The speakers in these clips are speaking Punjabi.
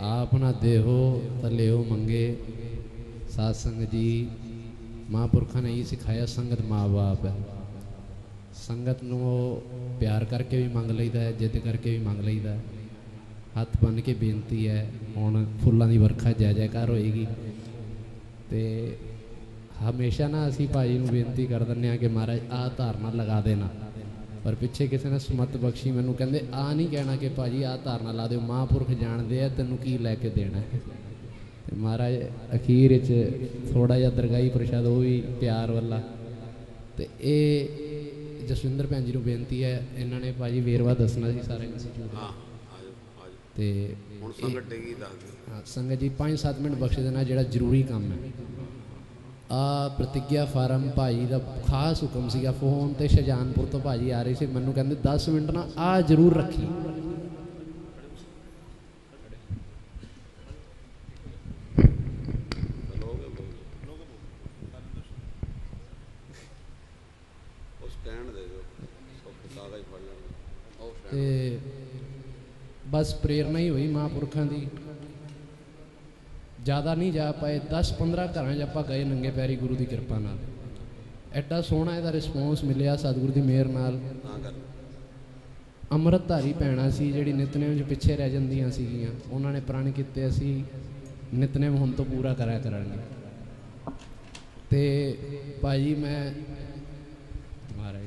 ਆਪ ਨਾ ਦੇਹੋ ਤਾਂ ਲਿਓ ਮੰਗੇ। ਸਾਧ ਸੰਗਤ ਜੀ, ਮਹਾਂਪੁਰਖਾਂ ਨੇ ਇਹ ਸਿਖਾਇਆ, ਸੰਗਤ ਮਾਂ-ਬਾਪ ਹੈ। ਸੰਗਤ ਨੂੰ ਉਹ ਪਿਆਰ ਕਰਕੇ ਵੀ ਮੰਗ ਲਈਦਾ ਹੈ, ਜਿੱਦ ਕਰਕੇ ਵੀ ਮੰਗ ਲਈਦਾ ਹੱਥ ਬੰਨ ਕੇ ਬੇਨਤੀ ਹੈ, ਹੁਣ ਫੁੱਲਾਂ ਦੀ ਵਰਖਾ ਜੈ ਜੈਕਾਰ ਹੋਏਗੀ। ਤੇ ਹਮੇਸ਼ਾ ਨਾ ਅਸੀਂ ਭਾਈ ਨੂੰ ਬੇਨਤੀ ਕਰ ਦਿੰਦੇ ਆ ਕਿ ਮਹਾਰਾਜ ਆਹ ਧਾਰਨਾ ਲਗਾ ਦੇਣਾ। ਪਰ ਪਿੱਛੇ ਕਿਸੇ ਨੇ ਸਮਤ ਬਖਸ਼ੀ ਮੈਨੂੰ ਕਹਿੰਦੇ ਆ ਨਹੀਂ ਕਹਿਣਾ ਕਿ ਭਾਜੀ ਆਹ ਧਾਰਨਾ ਲਾ ਦਿਓ ਮਹਾਂਪੁਰਖ ਜਾਣਦੇ ਆ ਤੈਨੂੰ ਕੀ ਲੈ ਕੇ ਦੇਣਾ ਹੈ? ਤੇ ਮਹਾਰਾਜ ਅਖੀਰ ਵਿੱਚ ਥੋੜਾ ਜਿਹਾ ਦਰਗਾਹੀ ਪ੍ਰਸ਼ਾਦ ਉਹ ਵੀ ਪਿਆਰ ਵਾਲਾ। ਤੇ ਇਹ ਜਸਵਿੰਦਰ ਭੈਣ ਜੀ ਨੂੰ ਬੇਨਤੀ ਹੈ ਇਹਨਾਂ ਨੇ ਭਾਜੀ ਵੇਰਵਾ ਦੱਸਣਾ ਸੀ ਸਾਰੇ ਇੰਸਟੀਚਿਊਟ ਹਾਂ ਤੇ ਹੁਣ ਸੰਗਤ ਟੇਗੀ ਦੱਸ ਦਿਓ। ਹਾਂ, ਸੰਗਤ ਜੀ 5-7 ਮਿੰਟ ਬਖਸ਼ ਦੇਣਾ ਜਿਹੜਾ ਜ਼ਰੂਰੀ ਕੰਮ ਹੈ। ਆ ਪ੍ਰਤੀਗਿਆ ਫਾਰਮ ਭਾਈ ਦਾ ਖਾਸ ਹੁਕਮ ਸੀਗਾ ਫੋਨ ਤੇ ਸ਼ਜਾਨਪੁਰ ਤੋਂ ਭਾਜੀ ਆ ਰਹੇ ਸੀ ਮੈਨੂੰ ਕਹਿੰਦੇ 10 ਮਿੰਟ ਨਾ ਆ ਜ਼ਰੂਰ ਰੱਖੀ। ਤੇ ਬਸ ਪ੍ਰੇਰਨਾ ਹੀ ਹੋਈ ਮਹਾਂਪੁਰਖਾਂ ਦੀ। ਜ਼ਿਆਦਾ ਨਹੀਂ ਜਾ ਪਾਏ 10-15 ਘਰਾਂ 'ਚ ਆਪਾਂ ਗਏ ਨੰਗੇ ਪੈਰੀ ਗੁਰੂ ਦੀ ਕਿਰਪਾ ਨਾਲ। ਐਡਾ ਸੋਹਣਾ ਇਹਦਾ ਰਿਸਪੌਂਸ ਮਿਲਿਆ ਸਤਿਗੁਰੂ ਦੀ ਮਿਹਰ ਨਾਲ। ਅੰਮ੍ਰਿਤਧਾਰੀ ਭੈਣਾਂ ਸੀ ਜਿਹੜੀ ਨਿਤਨੇਮ 'ਚ ਪਿੱਛੇ ਰਹਿ ਜਾਂਦੀਆਂ ਸੀਗੀਆਂ। ਉਹਨਾਂ ਨੇ ਪ੍ਰਣ ਕੀਤੇ ਅਸੀਂ ਨਿਤਨੇਮ ਹੁਣ ਤੋਂ ਪੂਰਾ ਕਰਿਆ ਕਰਾਂਗੇ। ਤੇ ਭਾਜੀ ਮੈਂ ਮਹਾਰਾਜ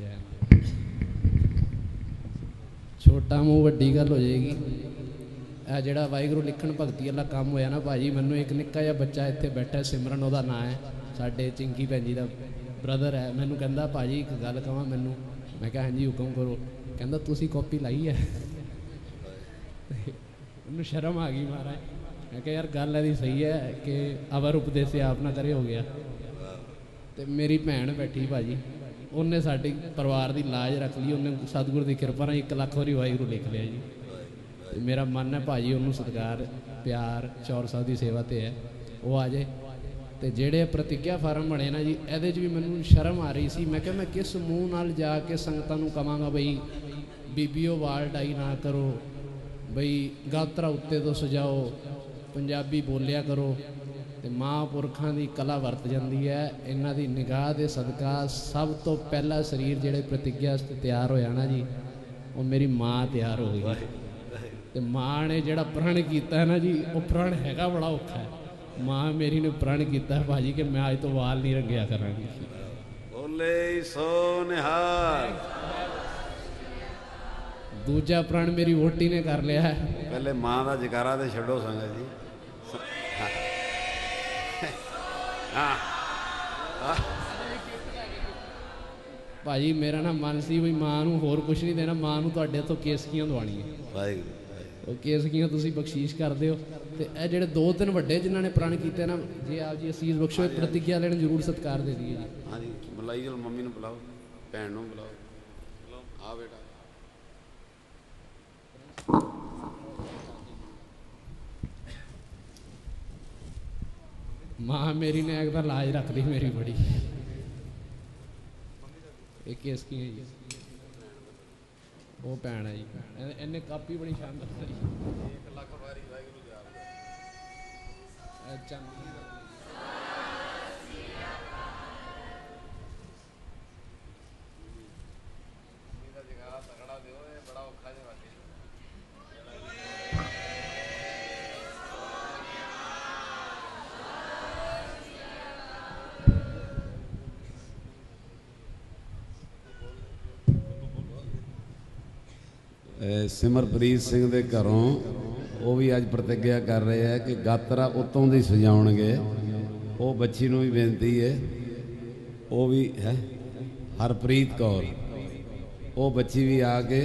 ਛੋਟਾ ਮੂੰਹ ਵੱਡੀ ਗੱਲ ਹੋ ਜਾਏਗੀ। ਜਿਹੜਾ ਵਾਹਿਗੁਰੂ ਲਿਖਣ ਭਗਤੀ ਵਾਲਾ ਕੰਮ ਹੋਇਆ ਨਾ ਭਾਜੀ, ਮੈਨੂੰ ਇੱਕ ਨਿੱਕਾ ਜਿਹਾ ਬੱਚਾ ਇੱਥੇ ਬੈਠਾ, ਸਿਮਰਨ, ਉਹਦਾ ਨਾਂ ਹੈ, ਸਾਡੇ ਚਿੰਕੀ ਭੈਣ ਜੀ ਦਾ ਬ੍ਰਦਰ ਹੈ। ਮੈਨੂੰ ਕਹਿੰਦਾ, ਭਾਜੀ, ਇੱਕ ਗੱਲ ਕਹਾਂ ਮੈਨੂੰ? ਮੈਂ ਕਿਹਾ, ਹਾਂਜੀ, ਹੁਕਮ ਕਰੋ। ਕਹਿੰਦਾ, ਤੁਸੀਂ ਕਾਪੀ ਲਾਈ ਹੈ? ਤੇ ਉਹਨੂੰ ਸ਼ਰਮ ਆ ਗਈ ਮਹਾਰਾਜ। ਮੈਂ ਕਿਹਾ, ਯਾਰ, ਗੱਲ ਇਹਦੀ ਸਹੀ ਹੈ ਕਿ ਅਵਰ ਉਪਦੇਸ਼ ਆਪ ਨਾ ਕਰੇ, ਹੋ ਗਿਆ। ਤੇ ਮੇਰੀ ਭੈਣ ਬੈਠੀ ਭਾਜੀ, ਉਹਨੇ ਸਾਡੇ ਪਰਿਵਾਰ ਦੀ ਲਾਜ ਰੱਖ ਲਈ, ਉਹਨੇ ਸਤਿਗੁਰ ਦੀ ਕਿਰਪਾ ਨਾਲ 1 ਲੱਖ ਵਾਰੀ ਵਾਹਿਗੁਰੂ ਲਿਖ ਲਿਆ ਜੀ। ਮੇਰਾ ਮਨ ਹੈ ਭਾਜੀ ਉਹਨੂੰ ਸਤਿਕਾਰ, ਪਿਆਰ, ਚੌਰ ਸਾਹਿਬ ਦੀ ਸੇਵਾ ਤੇ ਹੈ। ਉਹ ਆ ਜਾਏ। ਤੇ ਜਿਹੜੇ ਪ੍ਰਤੀਗਿਆ ਫਾਰਮ ਬਣੇ ਨਾ ਜੀ, ਇਹਦੇ 'ਚ ਵੀ ਮੈਨੂੰ ਸ਼ਰਮ ਆ ਰਹੀ ਸੀ। ਮੈਂ ਕਿਹਾ ਮੈਂ ਕਿਸ ਮੂੰਹ ਨਾਲ ਜਾ ਕੇ ਸੰਗਤਾਂ ਨੂੰ ਕਵਾਂਗਾ ਬਈ ਬੀਬੀਓ ਵਾਲ ਡਾਈ ਨਾ ਕਰੋ, ਬਈ ਗਾਤਰਾ ਉੱਤੇ ਤੋਂ ਸਜਾਓ, ਪੰਜਾਬੀ ਬੋਲਿਆ ਕਰੋ। ਤੇ ਮਹਾਂਪੁਰਖਾਂ ਦੀ ਕਲਾ ਵਰਤ ਜਾਂਦੀ ਹੈ। ਇਹਨਾਂ ਦੀ ਨਿਗਾਹ ਦੇ ਸਦਕਾ ਸਭ ਤੋਂ ਪਹਿਲਾ ਸਰੀਰ ਜਿਹੜੇ ਪ੍ਰਤੀਗਿਆ ਵਾਸਤੇ ਤਿਆਰ ਹੋਇਆ ਨਾ ਜੀ, ਉਹ ਮੇਰੀ ਮਾਂ ਤਿਆਰ ਹੋ ਗਈ। ਤੇ ਮਾਂ ਨੇ ਜਿਹੜਾ ਪ੍ਰਣ ਕੀਤਾ ਹੈ ਨਾ ਜੀ ਉਹ ਪ੍ਰਣ ਹੈਗਾ ਬੜਾ ਔਖਾ ਹੈ। ਮਾਂ ਮੇਰੀ ਨੇ ਪ੍ਰਣ ਕੀਤਾ ਹੈ ਭਾਜੀ ਕਿ ਮੈਂ ਅੱਜ ਤੋਂ ਵਾਲ ਨਹੀਂ ਰੰਗਿਆ ਕਰਾਂਗੀ। ਬੋਲੇ ਸੋ ਨਿਹਾਲ ਦੂਜਾ ਪ੍ਰਣ ਮੇਰੀ ਵੋਟੀ ਨੇ ਕਰ ਲਿਆ ਹੈ। ਪਹਿਲੇ ਮਾਂ ਦਾ ਜਕਾਰਾ ਤੇ ਛੱਡੋ ਸੰਗਤ ਜੀ। ਹਾਂ। ਹਾਂ ਭਾਜੀ ਮੇਰਾ ਨਾ ਮਨ ਸੀ ਵੀ ਮਾਂ ਨੂੰ ਹੋਰ ਕੁਝ ਨਹੀਂ ਦੇਣਾ ਮਾਂ ਨੂੰ ਤੁਹਾਡੇ ਤੋਂ ਕੇਸਕੀਆਂ ਦਵਾਣੀਆਂ ਵਾਹਿਗੁਰੂ। ਵਾਹਿਗੁਰੂ। ਉਹ ਕੇਸਕੀਆਂ ਤੁਸੀਂ ਬਖਸ਼ੀਸ਼ ਕਰਦੇ ਹੋ? ਤੇ ਇਹ ਜਿਹੜੇ ਦੋ ਤਿੰਨ ਵੱਡੇ ਜਿਨ੍ਹਾਂ ਨੇ ਪ੍ਰਣ ਕੀਤੇ ਨਾ ਜੇ ਆਪ ਜੀ ਅਸੀਸ ਬਖਸ਼ੋ ਪ੍ਰਤੀਗਿਆ ਲੈਣ ਜ਼ਰੂਰ ਸਤਿਕਾਰ ਦੇ ਦਈਏ ਜੀ। ਹਾਂਜੀ ਬੁਲਾਈ ਚਲ ਮੰਮੀ ਨੂੰ ਬੁਲਾਓ ਭੈਣ ਨੂੰ ਬੁਲਾਓ। ਬੁਲਾਓ ਆ ਬੇਟਾ। ਮਾਂ ਮੇਰੀ ਨੇ ਇੱਕ ਤਾਂ ਲਾਜ ਰੱਖ ਲਈ ਮੇਰੀ ਬੜੀ। ਇਹ ਕੇਸ ਕੀ ਹੈ ਜੀ? ਉਹ ਭੈਣ ਹੈ ਜੀ। ਇਹਨੇ- ਕਾਪੀ ਬੜੀ ਸ਼ਾਨਦਾਰ ਕਰੀ 1 ਲੱਖ ਵਾਰੀ ਵਾਹਿਗੁਰੂ ਜਾਪ ਇਹ ਚਾਂਦੀ। ਸਿਮਰਪ੍ਰੀਤ ਸਿੰਘ ਦੇ ਘਰੋਂ ਉਹ ਵੀ ਅੱਜ ਪ੍ਰਤੀਗਿਆ ਕਰ ਰਹੇ ਆ ਕਿ ਗਾਤਰਾ ਉਤੋਂ ਦੀ ਸਜਾਉਣਗੇ। ਉਹ ਬੱਚੀ ਨੂੰ ਵੀ ਬੇਨਤੀ ਹੈ ਉਹ ਵੀ ਹੈ, ਹਰਪ੍ਰੀਤ ਕੌਰ। ਉਹ ਬੱਚੀ ਵੀ ਆ ਕੇ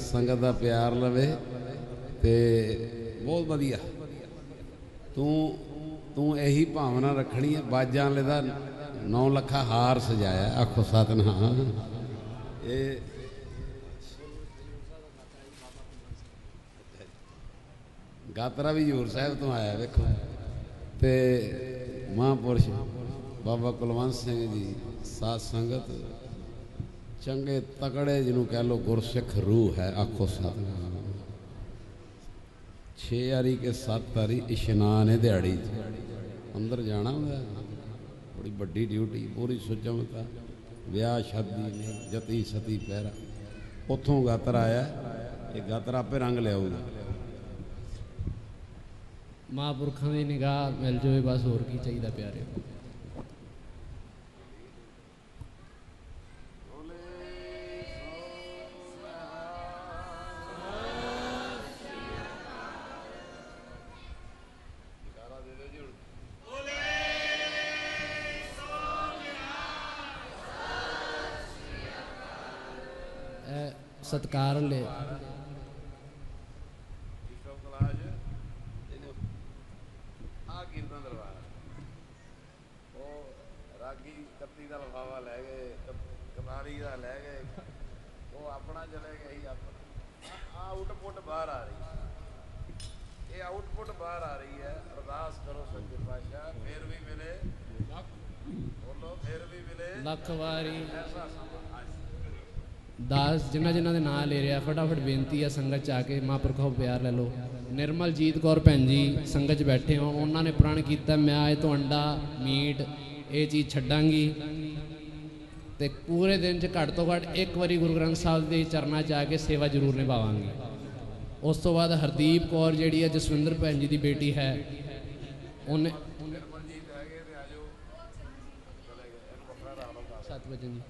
ਸੰਗਤ ਦਾ ਪਿਆਰ ਲਵੇ ਤੇ ਬਹੁਤ ਵਧੀਆ। ਤੂੰ ਤੂੰ ਇਹੀ ਭਾਵਨਾ ਰੱਖਣੀ ਹੈ ਬਾਜਾਂ ਵਾਲੇ ਦਾ 9 ਲੱਖਾ ਹਾਰ ਸਜਾਇਆ। ਆਖੋ ਸਤਨਾਮ। ਇਹ ਗਾਤਰਾ ਵੀ ਹਜ਼ੂਰ ਸਾਹਿਬ ਤੋਂ ਆਇਆ, ਵੇਖੋ। ਤੇ ਮਹਾਂਪੁਰਸ਼ ਬਾਬਾ ਕੁਲਵੰਤ ਸਿੰਘ ਜੀ, ਸਾਧ ਸੰਗਤ, ਚੰਗੇ ਤਕੜੇ ਜਿਹਨੂੰ ਕਹਿ ਲੋ ਗੁਰਸਿੱਖ ਰੂਹ ਹੈ, ਆਖੋ ਸਤਨਾਮ। 6 ਵਾਰੀ ਕੇ 7 ਵਾਰੀ ਇਸ਼ਨਾਨ ਹੈ ਦਿਹਾੜੀ ਅੰਦਰ ਜਾਣਾ ਹੁੰਦਾ ਬੜੀ ਵੱਡੀ ਡਿਊਟੀ ਪੂਰੀ ਸੁਚਮਤਾ। ਵਿਆਹ, ਸ਼ਾਦੀ ਜਤੀ ਸਤੀ ਪੈਰਾ ਉੱਥੋਂ ਗਾਤਰ ਆਇਆ, ਇਹ ਗਾਤਰ ਆਪੇ ਰੰਗ ਲਿਆਊਗਾ। ਮਹਾਂਪੁਰਖਾਂ ਦੀ ਨਿਗਾਹ ਮਿਲ ਜਾਵੇ ਬਸ ਹੋਰ ਕੀ ਚਾਹੀਦਾ ਪਿਆਰੇ। ਇਹ ਸਤਕਾਰ ਲੈ ਆ ਕੀਰਤਨ ਦਰਬਾਰ ਉਹ ਰਾਗੀ ਕੱਤੀ ਦਾ ਲਫਾਵਾ ਲੈ ਗਏ ਕਨਾਲੀ ਦਾ ਲੈ ਗਏ ਉਹ ਆਪਣਾ ਚਲੇ ਗਏ ਹੀ ਆਪਣਾ ਆ ਆਊਟਪੁੱਟ ਬਾਹਰ ਆ ਰਹੀ ਇਹ ਆਊਟਪੁੱਟ ਬਾਹਰ ਆ ਰਹੀ ਹੈ ਅਰਦਾਸ ਕਰੋ ਸੱਚੇ ਪਾਤਸ਼ਾਹ ਫੇਰ ਵੀ ਮਿਲੇ ਬੋਲੋ ਫੇਰ ਵੀ ਮਿਲੇ ਲੱਖ ਵਾਰੀ ਦਾਸ ਜਿਨ੍ਹਾਂ ਜਿਨ੍ਹਾਂ ਦੇ ਨਾਂ ਲੈ ਰਿਹਾ, ਫਟਾਫਟ ਬੇਨਤੀ ਆ ਸੰਗਤ ਚ ਆ ਕੇ ਮਹਾਂਪੁਰਖੋਂ ਪਿਆਰ ਲੈ ਲਓ। ਨਿਰਮਲਜੀਤ ਕੌਰ ਭੈਣ ਜੀ ਸੰਗਤ ਚ ਬੈਠੇ ਹੋ, ਉਹਨਾਂ ਨੇ ਪ੍ਰਣ ਕੀਤਾ, ਮੈਂ ਅੱਜ ਤੋਂ ਅੰਡਾ, ਮੀਟ, ਇਹ ਚੀਜ਼ ਛੱਡਾਂਗੀ। ਤੇ ਪੂਰੇ ਦਿਨ ਚ ਘੱਟ ਤੋਂ ਘੱਟ ਇੱਕ ਵਾਰੀ ਗੁਰੂ ਗ੍ਰੰਥ ਸਾਹਿਬ ਦੇ ਚਰਨਾਂ ਚ ਆ ਕੇ ਸੇਵਾ ਜ਼ਰੂਰ ਨਿਭਾਵਾਂਗੀ। ਉਸ ਤੋਂ ਬਾਅਦ ਹਰਦੀਪ ਕੌਰ ਜਿਹੜੀ ਹੈ ਜਸਵਿੰਦਰ ਭੈਣ ਜੀ ਦੀ ਬੇਟੀ ਹੈ, ਉਹਨੇ ਨਿਰਮਲਜੀਤ ਹੈਗੇ ਤੇ ਆਜੋ ਚਲੇ ਗਏ ਇਹਨੂੰ ਵੱਖਰਾ ਰੱਖ ਲਓ ਦੱਸ 7 ਵਜੇ ਜੀ।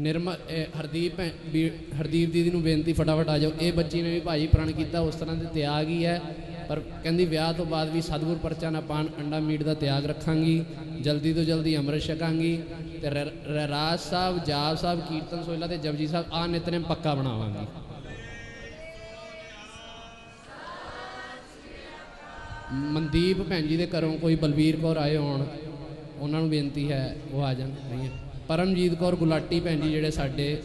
ਨਿਰਮਲ, ਇਹ ਹਰਦੀਪ ਭੈ- ਵੀ- ਹਰਦੀਪ ਦੀਦੀ ਨੂੰ ਬੇਨਤੀ ਫਟਾਫਟ ਆ ਜਾਓ। ਇਹ ਬੱਚੀ ਨੇ ਵੀ ਭਾਜੀ ਪ੍ਰਣ ਕੀਤਾ, ਉਸ ਤਰ੍ਹਾਂ ਦੇ ਤਿਆਗ ਹੀ ਹੈ। ਪਰ ਕਹਿੰਦੀ ਵਿਆਹ ਤੋਂ ਬਾਅਦ ਵੀ ਸਤਿਗੁਰ ਪਰਚਾ ਨਾ ਪਾਣ ਅੰਡਾ ਮੀਟ ਦਾ ਤਿਆਗ ਰੱਖਾਂਗੀ। ਜਲਦੀ ਤੋਂ ਜਲਦੀ ਅੰਮ੍ਰਿਤ ਛਕਾਂਗੀ। ਤੇ ਰ- ਰਹਿਰਾਜ ਸਾਹਿਬ, ਜਾਪ ਸਾਹਿਬ, ਕੀਰਤਨ ਸੋਇਲਾ ਤੇ ਜਪਜੀ ਸਾਹਿਬ ਆ ਨਿਤਨੇਮ ਪੱਕਾ ਬਣਾਵਾਂਗੀ। ਮਨਦੀਪ ਭੈਣ ਜੀ ਦੇ ਘਰੋਂ ਕੋਈ ਬਲਬੀਰ ਕੌਰ ਆਏ ਹੋਣ, ਉਹਨਾਂ ਨੂੰ ਬੇਨਤੀ ਹੈ, ਉਹ ਆ ਜਾਣ। ਨਹੀਂ ਪਰਮਜੀਤ ਕੌਰ ਗੁਲਾਟੀ ਭੈਣ ਜੀ ਜਿਹੜੇ ਸਾਡੇ,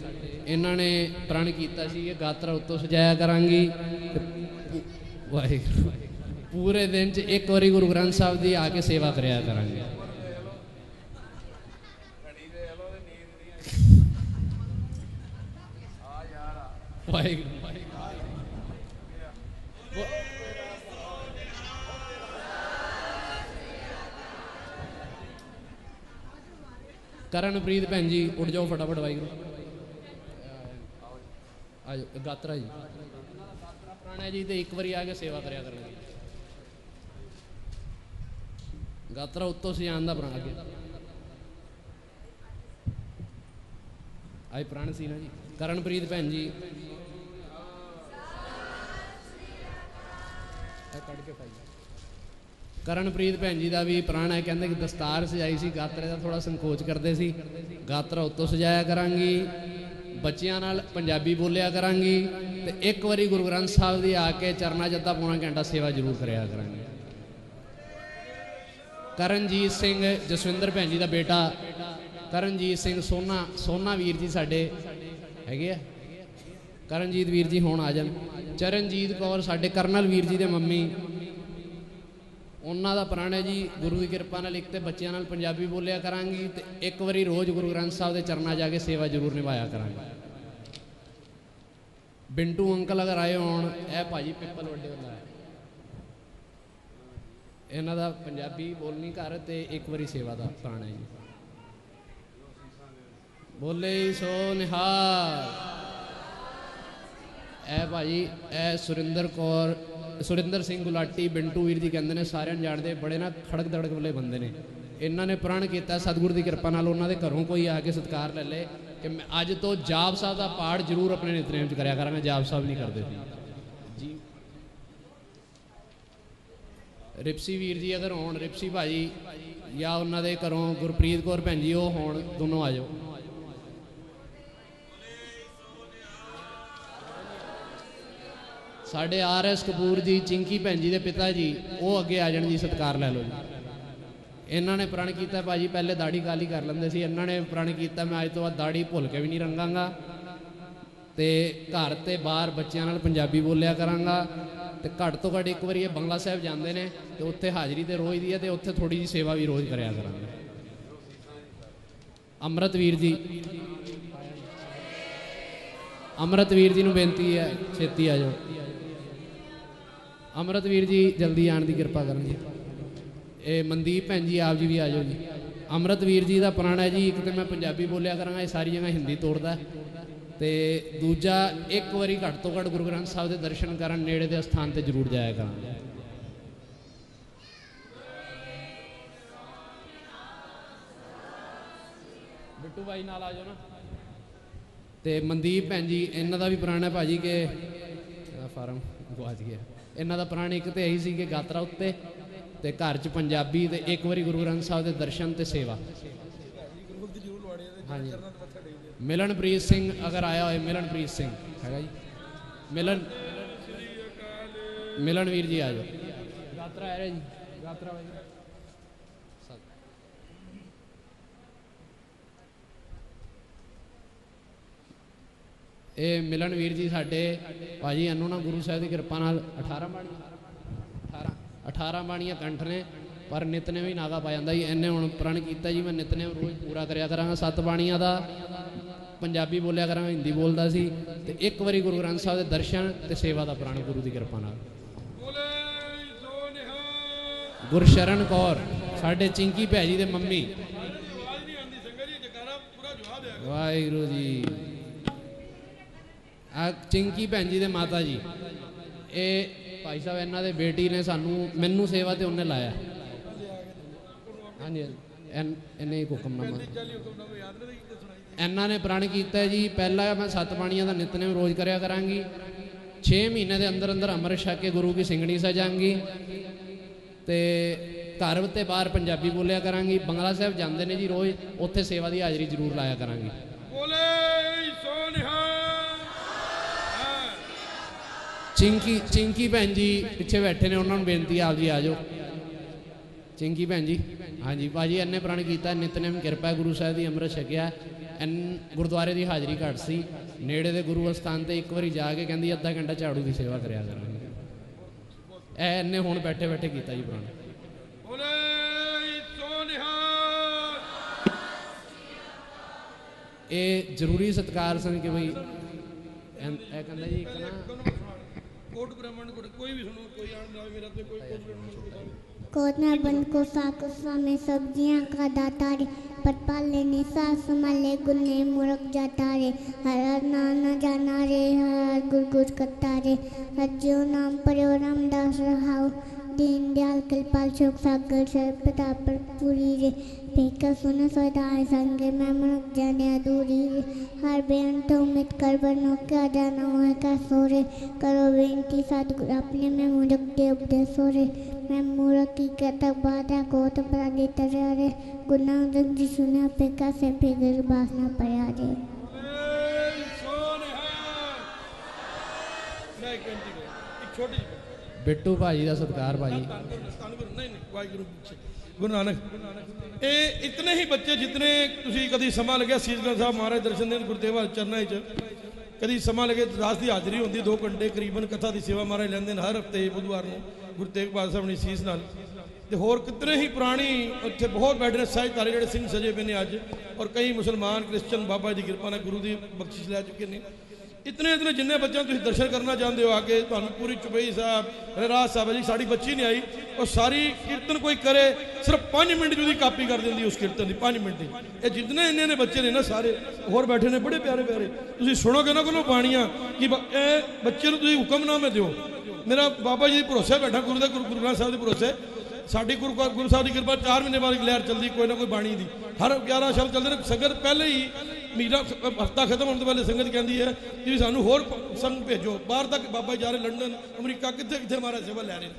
ਇਹਨਾਂ ਨੇ ਪ੍ਰਣ ਕੀਤਾ ਸੀ ਇਹ ਗਾਤਰਾ ਉੱਤੋਂ ਸਜਾਇਆ ਕਰਾਂਗੀ। ਤੇ ਵਾਹਿਗੁਰੂ, ਪੂਰੇ ਦਿਨ 'ਚ ਇੱਕ ਵਾਰੀ ਗੁਰੂ ਗ੍ਰੰਥ ਸਾਹਿਬ ਦੀ ਆ ਕੇ ਸੇਵਾ ਕਰਿਆ ਕਰਾਂਗੇ। ਵਾਹਿਗੁਰੂ। ਕਰਨਪ੍ਰੀਤ ਭੈਣ ਜੀ, ਉੱਠ ਜਾਓ ਫਟਾਫਟ ਵਾਹਿਗੁਰੂ। ਆ ਗਾਤਰਾ ਜੀ। ਗਾਤਰਾ ਪ੍ਰਾਣਾ ਜੀ ਤੇ ਇੱਕ ਵਾਰੀ ਆ ਕੇ ਸੇਵਾ ਕਰਿਆ ਕਰਨਗੇ ਗਾਤਰਾ ਉੱਤੋਂ ਸਿਆਣ ਦਾ ਪ੍ਰਾਣ ਅੱਗੇ। ਆਈ ਪ੍ਰਾਣ ਸੀ ਨਾ ਜੀ। ਕਰਨਪ੍ਰੀਤ ਭੈਣ ਜੀ। ਕੱਢ ਕੇ ਕਰਨਪ੍ਰੀਤ ਭੈਣ ਜੀ ਦਾ ਵੀ ਪ੍ਰਾਣ ਹੈ, ਕਹਿੰਦੇ ਕਿ ਦਸਤਾਰ ਸਜਾਈ ਸੀ, ਗਾਤਰੇ ਦਾ ਥੋੜਾ ਸੰਕੋਚ ਕਰਦੇ ਸੀ। ਗਾਤਰਾ ਉੱਤੋਂ ਸਜਾਇਆ ਕਰਾਂਗੀ, ਬੱਚਿਆਂ ਨਾਲ ਪੰਜਾਬੀ ਬੋਲਿਆ ਕਰਾਂਗੀ ਤੇ ਇੱਕ ਵਾਰੀ ਗੁਰੂ ਗ੍ਰੰਥ ਸਾਹਿਬ ਦੀ ਆ ਕੇ ਚਰਨਾ ਜੱਦਾ ਪੌਣਾ ਘੰਟਾ ਸੇਵਾ ਜ਼ਰੂਰ ਕਰਿਆ ਕਰਾਂਗੇ। ਕਰਨਜੀਤ ਸਿੰਘ ਜਸਵਿੰਦਰ ਭੈਣ ਜੀ ਦਾ ਬੇਟਾ, ਕਰਨਜੀਤ ਸਿੰਘ ਸੋਨਾ ਸੋਨਾ ਵੀਰ ਜੀ ਸਾਡੇ ਹੈਗੇ ਆ। ਕਰਨਜੀਤ ਵੀਰ ਜੀ ਹੁਣ ਆ ਜਾਣ। ਚਰਨਜੀਤ ਕੌਰ ਸਾਡੇ ਕਰਨਲ ਵੀਰ ਜੀ ਦੇ ਮੰਮੀ ਉਹਨਾਂ ਦਾ ਪ੍ਰਾਣ ਹੈ ਜੀ, ਗੁਰੂ ਦੀ ਕਿਰਪਾ ਨਾਲ ਇੱਕ ਤੇ ਬੱਚਿਆਂ ਨਾਲ ਪੰਜਾਬੀ ਬੋਲਿਆ ਕਰਾਂਗੀ ਤੇ ਇੱਕ ਵਾਰੀ ਰੋਜ਼ ਗੁਰੂ ਗ੍ਰੰਥ ਸਾਹਿਬ ਦੇ ਚਰਨਾਂ ਜਾ ਕੇ ਸੇਵਾ ਜ਼ਰੂਰ ਨਿਭਾਇਆ ਕਰਾਂਗੇ। ਬਿੰਟੂ ਅੰਕਲ ਅਗਰ ਆਏ ਹੋਣ, ਇਹ ਭਾਜੀ ਪਿੱਪਲ ਵੱਡੇ ਹੁੰਦਾ ਹੈ। ਇਹਨਾਂ ਦਾ ਪੰਜਾਬੀ ਬੋਲਣੀ ਘਰ ਤੇ ਇੱਕ ਵਾਰੀ ਸੇਵਾ ਦਾ ਪ੍ਰਾਣ ਹੈ ਜੀ। ਬੋਲੇ ਸੋ ਨਿਹਾਲ। ਇਹ ਭਾਜੀ, ਇਹ ਸੁਰਿੰਦਰ ਕੌਰ ਸੁਰਿੰਦਰ ਸਿੰਘ ਗੁਲਾਟੀ, ਬਿੰਟੂ ਵੀਰ ਜੀ ਕਹਿੰਦੇ ਨੇ, ਸਾਰਿਆਂ ਨੂੰ ਜਾਣਦੇ, ਬੜੇ ਨਾ ਖੜਕ ਦੜਕ ਵਾਲੇ ਬੰਦੇ ਨੇ। ਇਹਨਾਂ ਨੇ ਪ੍ਰਣ ਕੀਤਾ, ਸਤਿਗੁਰੂ ਦੀ ਕਿਰਪਾ ਨਾਲ ਉਹਨਾਂ ਦੇ ਘਰੋਂ ਕੋਈ ਆ ਕੇ ਸਤਿਕਾਰ ਲੈ ਲੇ ਕਿ ਮੈਂ ਅੱਜ ਤੋਂ ਜਾਪ ਸਾਹਿਬ ਦਾ ਪਾਠ ਜ਼ਰੂਰ ਆਪਣੇ ਨਿਤਨੇਮ ਚ ਕਰਿਆ ਕਰਾਂਗਾ, ਜਾਪ ਸਾਹਿਬ ਨਹੀਂ ਕਰਦੇ ਜੀ। ਰਿਪਸੀ ਵੀਰ ਜੀ ਅਗਰ ਹੋਣ, ਰਿਪਸੀ ਭਾਜੀ ਜਾਂ ਉਹਨਾਂ ਦੇ ਘਰੋਂ ਗੁਰਪ੍ਰੀਤ ਕੌਰ ਭੈਣ ਜੀ, ਉਹ ਹੋਣ, ਦੋਨੋਂ ਆ ਜਾਓ। ਸਾਡੇ ਆਰ ਐਸ ਕਪੂਰ ਜੀ, ਚਿੰਕੀ ਭੈਣ ਜੀ ਦੇ ਪਿਤਾ ਜੀ, ਉਹ ਅੱਗੇ ਆ ਜਾਣ ਜੀ, ਸਤਿਕਾਰ ਲੈ ਲਓ ਜੀ। ਇਹਨਾਂ ਨੇ ਪ੍ਰਣ ਕੀਤਾ ਭਾਜੀ, ਪਹਿਲੇ ਦਾੜੀ ਕਾਲੀ ਕਰ ਲੈਂਦੇ ਸੀ। ਇਹਨਾਂ ਨੇ ਪ੍ਰਣ ਕੀਤਾ, ਮੈਂ ਅੱਜ ਤੋਂ ਬਾਅਦ ਦਾੜੀ ਭੁੱਲ ਕੇ ਵੀ ਨਹੀਂ ਰੰਗਾਂਗਾ। ਤੇ ਘਰ ਤੇ ਬਾਹਰ ਬੱਚਿਆਂ ਨਾਲ ਪੰਜਾਬੀ ਬੋਲਿਆ ਕਰਾਂਗਾ। ਤੇ ਘੱਟ ਤੋਂ ਘੱਟ ਇੱਕ ਵਾਰੀ ਇਹ ਬੰਗਲਾ ਸਾਹਿਬ ਜਾਂਦੇ ਨੇ, ਤੇ ਉੱਥੇ ਹਾਜ਼ਰੀ ਤੇ ਰੋਜ਼ ਦੀ ਹੈ ਤੇ ਉੱਥੇ ਥੋੜੀ ਜੀ ਸੇਵਾ ਵੀ ਰੋਜ਼ ਕਰਿਆ ਕਰਾਂਗੇ। ਅੰਮ੍ਰਿਤਵੀਰ ਜੀ। ਅੰਮ੍ਰਿਤਵੀਰ ਜੀ ਨੂੰ ਬੇਨਤੀ ਹੈ, ਛੇਤੀ ਆ ਜਾਓ। ਅਮਰਤਵੀਰ ਜੀ, ਜਲਦੀ ਆਉਣ ਦੀ ਕਿਰਪਾ ਕਰਨ ਜੀ ਇਹ ਮਨਦੀਪ ਭੈਣ ਜੀ, ਆਪ ਜੀ ਵੀ ਆ ਜਾਓ ਜੀ। ਅਮਰਤਵੀਰ ਜੀ ਦਾ ਪੁਰਾਣਾ ਹੈ ਜੀ, ਇੱਕ ਤੇ ਮੈਂ ਪੰਜਾਬੀ ਬੋਲਿਆ ਕਰਾਂਗਾ, ਇਹ ਸਾਰੀ ਜਗ੍ਹਾ ਹਿੰਦੀ ਤੋੜਦਾ। ਹੈ। ਤੇ ਦੂਜਾ, ਇੱਕ ਵਾਰੀ ਘੱਟ ਤੋਂ ਘੱਟ ਗੁਰੂ ਗ੍ਰੰਥ ਸਾਹਿਬ ਦੇ ਦਰਸ਼ਨ ਕਰਨ, ਨੇੜੇ ਦੇ ਸਥਾਨ ਤੇ ਜ਼ਰੂਰ ਜਾਇਆ ਕਰਾਂਗੇ। ਬਿੱਟੂ ਬਾਈ ਨਾਲ ਆ ਜਾਓ ਨਾ। ਤੇ ਮਨਦੀਪ ਭੈਣ ਜੀ, ਇਹਨਾਂ ਦਾ ਵੀ ਪੁਰਾਣਾ ਭਾਜੀ ਕਿ ਫਾਰਮ ਗਵਾਚ ਗਿਆ। ਇਹਨਾਂ ਦਾ ਪੁਰਾਣਾ ਇੱਕ ਤੇ ਇਹੀ ਸੀ ਕਿ ਗਾਤਰਾ ਉੱਤੇ ਤੇ ਘਰ 'ਚ ਪੰਜਾਬੀ ਤੇ ਇੱਕ ਵਾਰੀ ਗੁਰੂ ਗ੍ਰੰਥ ਸਾਹਿਬ ਦੇ ਦਰਸ਼ਨ ਤੇ ਸੇਵਾ। ਹਾਂਜੀ। ਮਿਲਨਪ੍ਰੀਤ ਸਿੰਘ ਅਗਰ ਆਇਆ ਹੋਏ, ਮਿਲਨਪ੍ਰੀਤ ਸਿੰਘ, ਹੈਗਾ ਜੀ? ਮਿਲਨ ਮਿਲਨਵੀਰ ਜੀ ਆ ਜਾਓ। ਗਾਤਰਾ ਆ ਰਿਹਾ ਜੀ। ਗਾਤਰਾ ਬਾਈ ਇਹ ਮਿਲਨ ਵੀਰ ਜੀ ਸਾਡੇ ਭਾਜੀ ਇਹਨੂੰ ਨਾ ਗੁਰੂ ਸਾਹਿਬ ਦੀ ਕਿਰਪਾ ਨਾਲ 18 ਬਾਣੀਆਂ 18 18 ਬਾਣੀਆਂ ਕੰਠ ਨੇ ਪਰ ਨਿਤਨੇ ਵੀ ਨਾਗਾ ਪਾ ਜਾਂਦਾ ਜੀ। ਇਹਨੇ ਹੁਣ ਪ੍ਰਣ ਕੀਤਾ ਜੀ ਮੈਂ ਨਿਤਨੇ ਰੋਜ਼ ਪੂਰਾ ਕਰਿਆ ਕਰਾਂਗਾ। ਸੱਤ ਬਾਣੀਆਂ ਦਾ ਪੰਜਾਬੀ ਬੋਲਿਆ ਕਰਾਂਗਾ ਹਿੰਦੀ ਬੋਲਦਾ ਸੀ। ਤੇ ਇੱਕ ਵਾਰੀ ਗੁਰੂ ਗ੍ਰੰਥ ਸਾਹਿਬ ਦੇ ਦਰਸ਼ਨ ਤੇ ਸੇਵਾ ਦਾ ਪ੍ਰਣ ਗੁਰੂ ਦੀ ਕਿਰਪਾ ਨਾਲ। ਗੁਰਸ਼ਰਨ ਕੌਰ ਸਾਡੇ ਚਿੰਕੀ ਭੈਜੀ ਦੇ ਮੰਮੀ। ਵਾਹਿਗੁਰੂ ਜੀ। ਚਿੰਕੀ ਭੈਣ ਜੀ ਦੇ ਮਾਤਾ ਜੀ। ਇਹ ਭਾਈ ਸਾਹਿਬ ਇਹਨਾਂ ਦੇ ਬੇਟੀ ਨੇ ਸਾਨੂੰ, ਮੈਨੂੰ ਸੇਵਾ ਤੇ ਉਹਨੇ ਲਾਇਆ। ਹਾਂਜੀ ਇਹਨੇ ਹੁਕਮਨਾਮਾ ਇਹਨਾਂ ਨੇ ਪ੍ਰਣ ਕੀਤਾ ਜੀ, ਪਹਿਲਾ ਮੈਂ ਸੱਤ ਬਾਣੀਆਂ ਦਾ ਨਿਤਨੇਮ ਰੋਜ਼ ਕਰਿਆ ਕਰਾਂਗੀ। 6 ਮਹੀਨੇ ਦੇ ਅੰਦਰ ਅੰਦਰ ਅੰਮ੍ਰਿਤ ਛਕ ਕੇ ਗੁਰੂ ਕੀ ਸਿੰਘਣੀ ਸਜਾਂਗੀ। ਤੇ ਘਰ ਤੇ ਬਾਹਰ ਪੰਜਾਬੀ ਬੋਲਿਆ ਕਰਾਂਗੀ। ਬੰਗਲਾ ਸਾਹਿਬ ਜਾਂਦੇ ਨੇ ਜੀ ਰੋਜ਼, ਉੱਥੇ ਸੇਵਾ ਦੀ ਹਾਜ਼ਰੀ ਜ਼ਰੂਰ ਲਾਇਆ ਕਰਾਂਗੀ। ਬੋਲੇ ਸੋ ਚਿੰਕੀ ਚਿੰਕੀ ਭੈਣ ਜੀ ਪਿੱਛੇ ਬੈਠੇ ਨੇ ਉਹਨਾਂ ਨੂੰ ਬੇਨਤੀ ਆਪ ਜੀ ਆ ਜਾਓ। ਚਿੰਕੀ ਭੈਣ ਜੀ ਹਾਂਜੀ ਭਾਜੀ ਇਹਨੇ ਪ੍ਰਣ ਕੀਤਾ ਨਿਤਨੇਮ ਕਿਰਪਾ ਗੁਰੂ ਸਾਹਿਬ ਦੀ ਅੰਮ੍ਰਿਤ ਛਕਿਆ। ਐਨ ਗੁਰਦੁਆਰੇ ਦੀ ਹਾਜ਼ਰੀ ਘੱਟ ਸੀ। ਨੇੜੇ ਦੇ ਗੁਰੂ ਅਸਥਾਨ ਤੇ ਇੱਕ ਵਾਰੀ ਜਾ ਕੇ ਕਹਿੰਦੀ ਅੱਧਾ ਘੰਟਾ ਝਾੜੂ ਦੀ ਸੇਵਾ ਕਰਿਆ ਕਰਾਂਗੇ। ਇਹ ਇਹਨੇ ਹੁਣ ਬੈਠੇ ਬੈਠੇ ਕੀਤਾ ਜੀ ਪ੍ਰਣ। ਬੋਲੇ ਇਹ ਜ਼ਰੂਰੀ ਸਤਕਾਰ ਸਨ ਕਿ ਐਨ- ਇਹ ਕਹਿੰਦਾ ਜੀ ਇੱਕ ਨਾ कोट ब्राह्मण को कोई भी सुनो, कोई आन राव मेरा तो कोई कोट ब्राह्मण को सावे कोटना बन को सा में सब्ज़ियाँ का दाता रे, पटपाल लेने सा संभाले गुल मुरक जाता रे, हर नाना जाना रे, हर गुड़ गुड़ करता रे। हर जो नाम पर रामदास रहाओ दीन दयाल कृपाल शोक सागर सर पिता पर रे। फेंका सुन सदाए संगे मैं मनक जाने अधूरी हर बेन तो मित कर बनो क्या जाना है का सोरे। करो बेनती सतगुरु अपने में मुझक दे उपदेश रे। मैं मूर्ख की कतक बाधा को तो परागे तरे रे गुना जी सुना पेका से फिगर बासना पड़ा ਬਿੱਟੂ ਭਾਜੀ ਦਾ ਸਤਕਾਰ ਭਾਜੀ। ਗੁਰੂ ਵਾਹਿਗੁਰੂ ਗੁਰੂ ਨਾਨਕ। ਇਹ ਇਤਨੇ ਹੀ ਬੱਚੇ ਜਿਤਨੇ ਤੁਸੀਂ ਕਦੀ ਸਮਾਂ ਲੱਗਿਆ ਸੀਸ ਸਾਹਿਬ ਮਹਾਰਾਜ ਦਰਸ਼ਨ ਦੇਣ ਗੁਰਦੇਵਾ ਚਰਨਾਂ 'ਚ ਕਦੀ ਸਮਾਂ ਲੱਗੇ ਦਾਸ ਦੀ ਹਾਜ਼ਰੀ ਹੁੰਦੀ 2 ਘੰਟੇ ਕਰੀਬਨ ਕਥਾ ਦੀ ਸੇਵਾ ਮਹਾਰਾਜ ਲੈਂਦੇ ਨੇ ਹਰ ਹਫ਼ਤੇ ਬੁੱਧਵਾਰ ਨੂੰ ਗੁਰੂ ਤੇਗ ਬਹਾਦਰ ਸਾਹਿਬ ਨੇ ਸੀਸ ਨਾਲ। ਤੇ ਹੋਰ ਕਿਤਨੇ ਹੀ ਪੁਰਾਣੀ ਉੱਥੇ ਬਹੁਤ ਬੈਠੇ ਨੇ ਸਾਹਿਬਕਾਰੇ ਜਿਹੜੇ ਸਿੰਘ ਸਜੇ ਪਏ ਨੇ ਅੱਜ। ਔਰ ਕਈ ਮੁਸਲਮਾਨ, ਕ੍ਰਿਸਚਨ ਬਾਬਾ ਜੀ ਦੀ ਕਿਰਪਾ ਨਾਲ ਗੁਰੂ ਦੀ ਬਖਸ਼ਿਸ਼ ਲੈ ਚੁੱਕੇ ਨੇ। ਇਤਨੇ ਇਤਨੇ ਜਿੰਨੇ ਬੱਚਿਆਂ ਨੂੰ ਤੁਸੀਂ ਦਰਸ਼ਨ ਕਰਨਾ ਚਾਹੁੰਦੇ ਹੋ ਆ ਕੇ, ਤੁਹਾਨੂੰ ਪੂਰੀ ਚੁਬਈ ਸਾਹਿਬ ਰਾਜ ਸਾਹਿਬ ਹੈ ਜੀ, ਸਾਡੀ ਬੱਚੀ ਨਹੀਂ ਆਈ। ਉਹ ਸਾਰੀ ਕੀਰਤਨ ਕੋਈ ਕਰੇ, ਸਿਰਫ 5 ਮਿੰਟ ਦੀ ਉਹਦੀ ਕਾਪੀ ਕਰ ਦਿੰਦੀ ਉਸ ਕੀਰਤਨ ਦੀ 5 ਮਿੰਟ ਦੀ। ਇਹ ਜਿੰਨੇ ਇੰਨੇ ਨੇ ਬੱਚੇ ਨੇ ਨਾ ਸਾਰੇ, ਹੋਰ ਬੈਠੇ ਨੇ ਬੜੇ ਪਿਆਰੇ ਪਿਆਰੇ। ਤੁਸੀਂ ਸੁਣੋਗੇ ਨਾ ਕੋਲੋਂ ਬਾਣੀਆਂ ਕਿ ਬ- ਇਹ ਬੱਚੇ ਨੂੰ ਤੁਸੀਂ ਹੁਕਮਨਾਮੇ ਦਿਓ। ਮੇਰਾ ਬਾਬਾ ਜੀ ਦੇ ਭਰੋਸੇ ਬੈਠਾ ਗੁਰੂ ਦੇ, ਗੁਰੂ ਗੁਰੂ ਗ੍ਰੰਥ ਸਾਹਿਬ ਦੇ ਭਰੋਸੇ ਸਾਡੀ ਗੁਰੂ ਗੁਰੂ ਸਾਹਿਬ ਦੀ ਕਿਰਪਾ 4 ਮਹੀਨੇ ਬਾਅਦ ਲਹਿਰ ਚੱਲਦੀ, ਕੋਈ ਨਾ ਕੋਈ ਬਾਣੀ ਦੀ। ਹਰ 11 ਸ਼ਬਦ ਚੱਲਦੇ ਨੇ, ਸੰਗਤ ਪਹਿਲੇ ਹੀ ਮੀਰਾ ਹਫਤਾ ਖਤਮ ਹੋਣ ਤੋਂ ਪਹਿਲੇ ਸੰਗਤ ਕਹਿੰਦੀ ਹੈ ਕਿ ਸਾਨੂੰ ਹੋਰ ਪ- ਸੰਗ ਭੇਜੋ। ਬਾਹਰ ਤੱਕ ਬਾਬਾ ਜੀ ਜਾ ਰਹੇ, ਲੰਡਨ, ਅਮਰੀਕਾ, ਕਿੱਥੇ ਕਿੱਥੇ ਮਹਾਰਾਜ ਸੇਵਾ ਲੈ ਰਹੇ ਨੇ।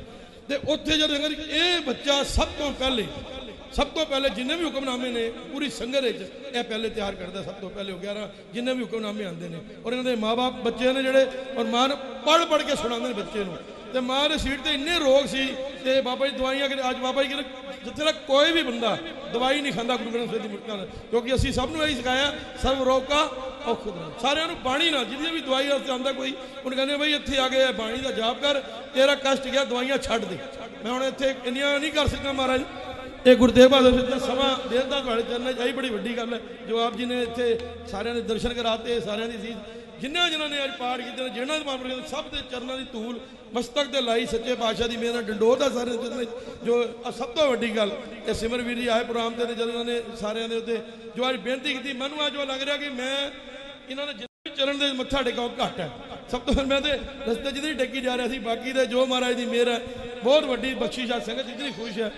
ਤੇ ਉੱਥੇ ਜਦ ਸੰਗਤ ਇਹ ਬੱਚਾ ਸਭ ਤੋਂ ਪਹਿਲੇ, ਸਭ ਤੋਂ ਪਹਿਲੇ ਜਿੰਨੇ ਵੀ ਹੁਕਮਨਾਮੇ ਨੇ, ਪੂਰੀ ਸੰਗਤ ਵਿੱਚ ਇਹ ਪਹਿਲੇ ਤਿਆਰ ਕਰਦਾ, ਸਭ ਤੋਂ ਪਹਿਲੇ ਹੋ ਗਿਆ ਨਾ ਜਿੰਨੇ ਵੀ ਹੁਕਮਨਾਮੇ ਆਉਂਦੇ ਨੇ। ਔਰ ਇਹਨਾਂ ਦੇ ਮਾਪੇ ਬੱਚੇ ਨੇ ਜਿਹੜੇ, ਔਰ ਮਾਂ ਪੜ ਪੜ ਕੇ ਸੁਣਾਉਂਦੇ ਨੇ ਬੱਚੇ ਨੂੰ। ਤੇ ਮਾਂ ਦੇ ਸੀਟ ਤੇ ਇੰਨੇ ਰੋਗ ਸੀ, ਤੇ ਬਾਬਾ ਜੀ ਦਵਾਈਆਂ ਕਿ ਅੱਜ ਬਾਬਾ ਜੀ ਕਹਿੰਦੇ ਜਿੱਥੇ ਤੱਕ ਕੋਈ ਵੀ ਬੰਦਾ ਦਵਾਈ ਨਹੀਂ ਖਾਂਦਾ ਗੁਰੂ ਗ੍ਰੰਥ ਸਾਹਿਬ ਦੀ ਮੁਕਤਾਂ ਕਿਉਂਕਿ ਅਸੀਂ ਸਭ ਨੂੰ ਇਹੀ ਸਿਖਾਇਆ, ਸਰਵ ਰੋਕਾ ਔਖਦ ਸਾਰਿਆਂ ਨੂੰ ਬਾਣੀ ਨਾਲ, ਜਿਹਦੀ ਵੀ ਦਵਾਈ ਵਾਸਤੇ ਆਉਂਦਾ ਕੋਈ, ਉਹਨੂੰ ਕਹਿੰਦੇ ਬਈ ਇੱਥੇ ਆ ਕੇ ਬਾਣੀ ਦਾ ਜਾਪ ਕਰ, ਤੇਰਾ ਕਸ਼ਟ ਗਿਆ, ਦਵਾਈਆਂ ਛੱਡ ਦੇ। ਮੈਂ ਹੁਣ ਇੱਥੇ ਇੰਨੀਆਂ ਨਹੀਂ ਕਰ ਸਕਦਾ ਮਹਾਰਾਜ। ਇਹ ਗੁਰਦੇਵ ਬਹਾਦਰ ਸਾਹਿਬ ਦਾ ਸਮਾਂ ਦੇਣ ਦਾ ਤੁਹਾਡੇ ਚਰਨਾਂ 'ਚ ਆਈ, ਬੜੀ ਵੱਡੀ ਗੱਲ ਹੈ। ਜੋ ਆਪ ਜੀ ਨੇ ਇੱਥੇ ਸਾਰਿਆਂ ਦੇ ਦਰਸ਼ਨ ਕਰਾਤੇ, ਸਾਰਿਆਂ ਦੀ ਸੀ ਜਿਨ੍ਹਾਂ ਜਿਨ੍ਹਾਂ ਨੇ ਅੱਜ ਪਾਠ ਕੀਤੇ ਨੇ, ਜਿਹਨਾਂ ਦੇ ਮਾਪੇ ਸਭ ਦੇ ਚਰਨਾਂ ਦੀ ਧੂਲ ਮਸਤਕ ਤੇ ਲਾਈ, ਸੱਚੇ ਪਾਤਸ਼ਾਹ ਦੀ ਮਿਹਰ ਨਾਲ ਡੰਡੋਤ ਦਾ ਸਾਰੇ ਚਰਨਾਂ ਜੋ ਸਭ ਤੋਂ ਵੱਡੀ ਗੱਲ, ਇਹ ਸਿਮਰ ਵੀਰ ਜੀ ਆਏ ਪ੍ਰੋਗਰਾਮ ਤੇ ਜਦੋਂ ਉਹਨਾਂ ਨੇ ਸਾਰਿਆਂ ਦੇ ਉੱਤੇ ਜੋ ਅੱਜ ਬੇਨਤੀ ਕੀਤੀ, ਮੈਨੂੰ ਅੱਜ ਉਹ ਲੱਗ ਰਿਹਾ ਕਿ ਮੈਂ ਇਹਨਾਂ ਨੇ ਜਿੰਨੇ ਵੀ ਚਰਨ ਦੇ ਮੱਥਾ ਟੇਕਾਉ ਘੱਟ ਹੈ। ਸਭ ਤੋਂ ਪਹਿਲਾਂ ਮੈਂ ਤੇ ਰਸਤੇ ਜਿੱਦਾਂ ਹੀ ਟੇਕੀ ਜਾ ਰਿਹਾ ਸੀ, ਬਾਕੀ ਦੇ ਜੋ ਮਹਾਰਾਜ ਦੀ ਮਿਹਰ ਹੈ, ਬਹੁਤ ਵੱਡੀ ਬਖਸ਼ਿਸ਼ ਆ, ਸੰਗਤ ਜਿੱਧਰ ਖੁਸ਼ ਹੈ।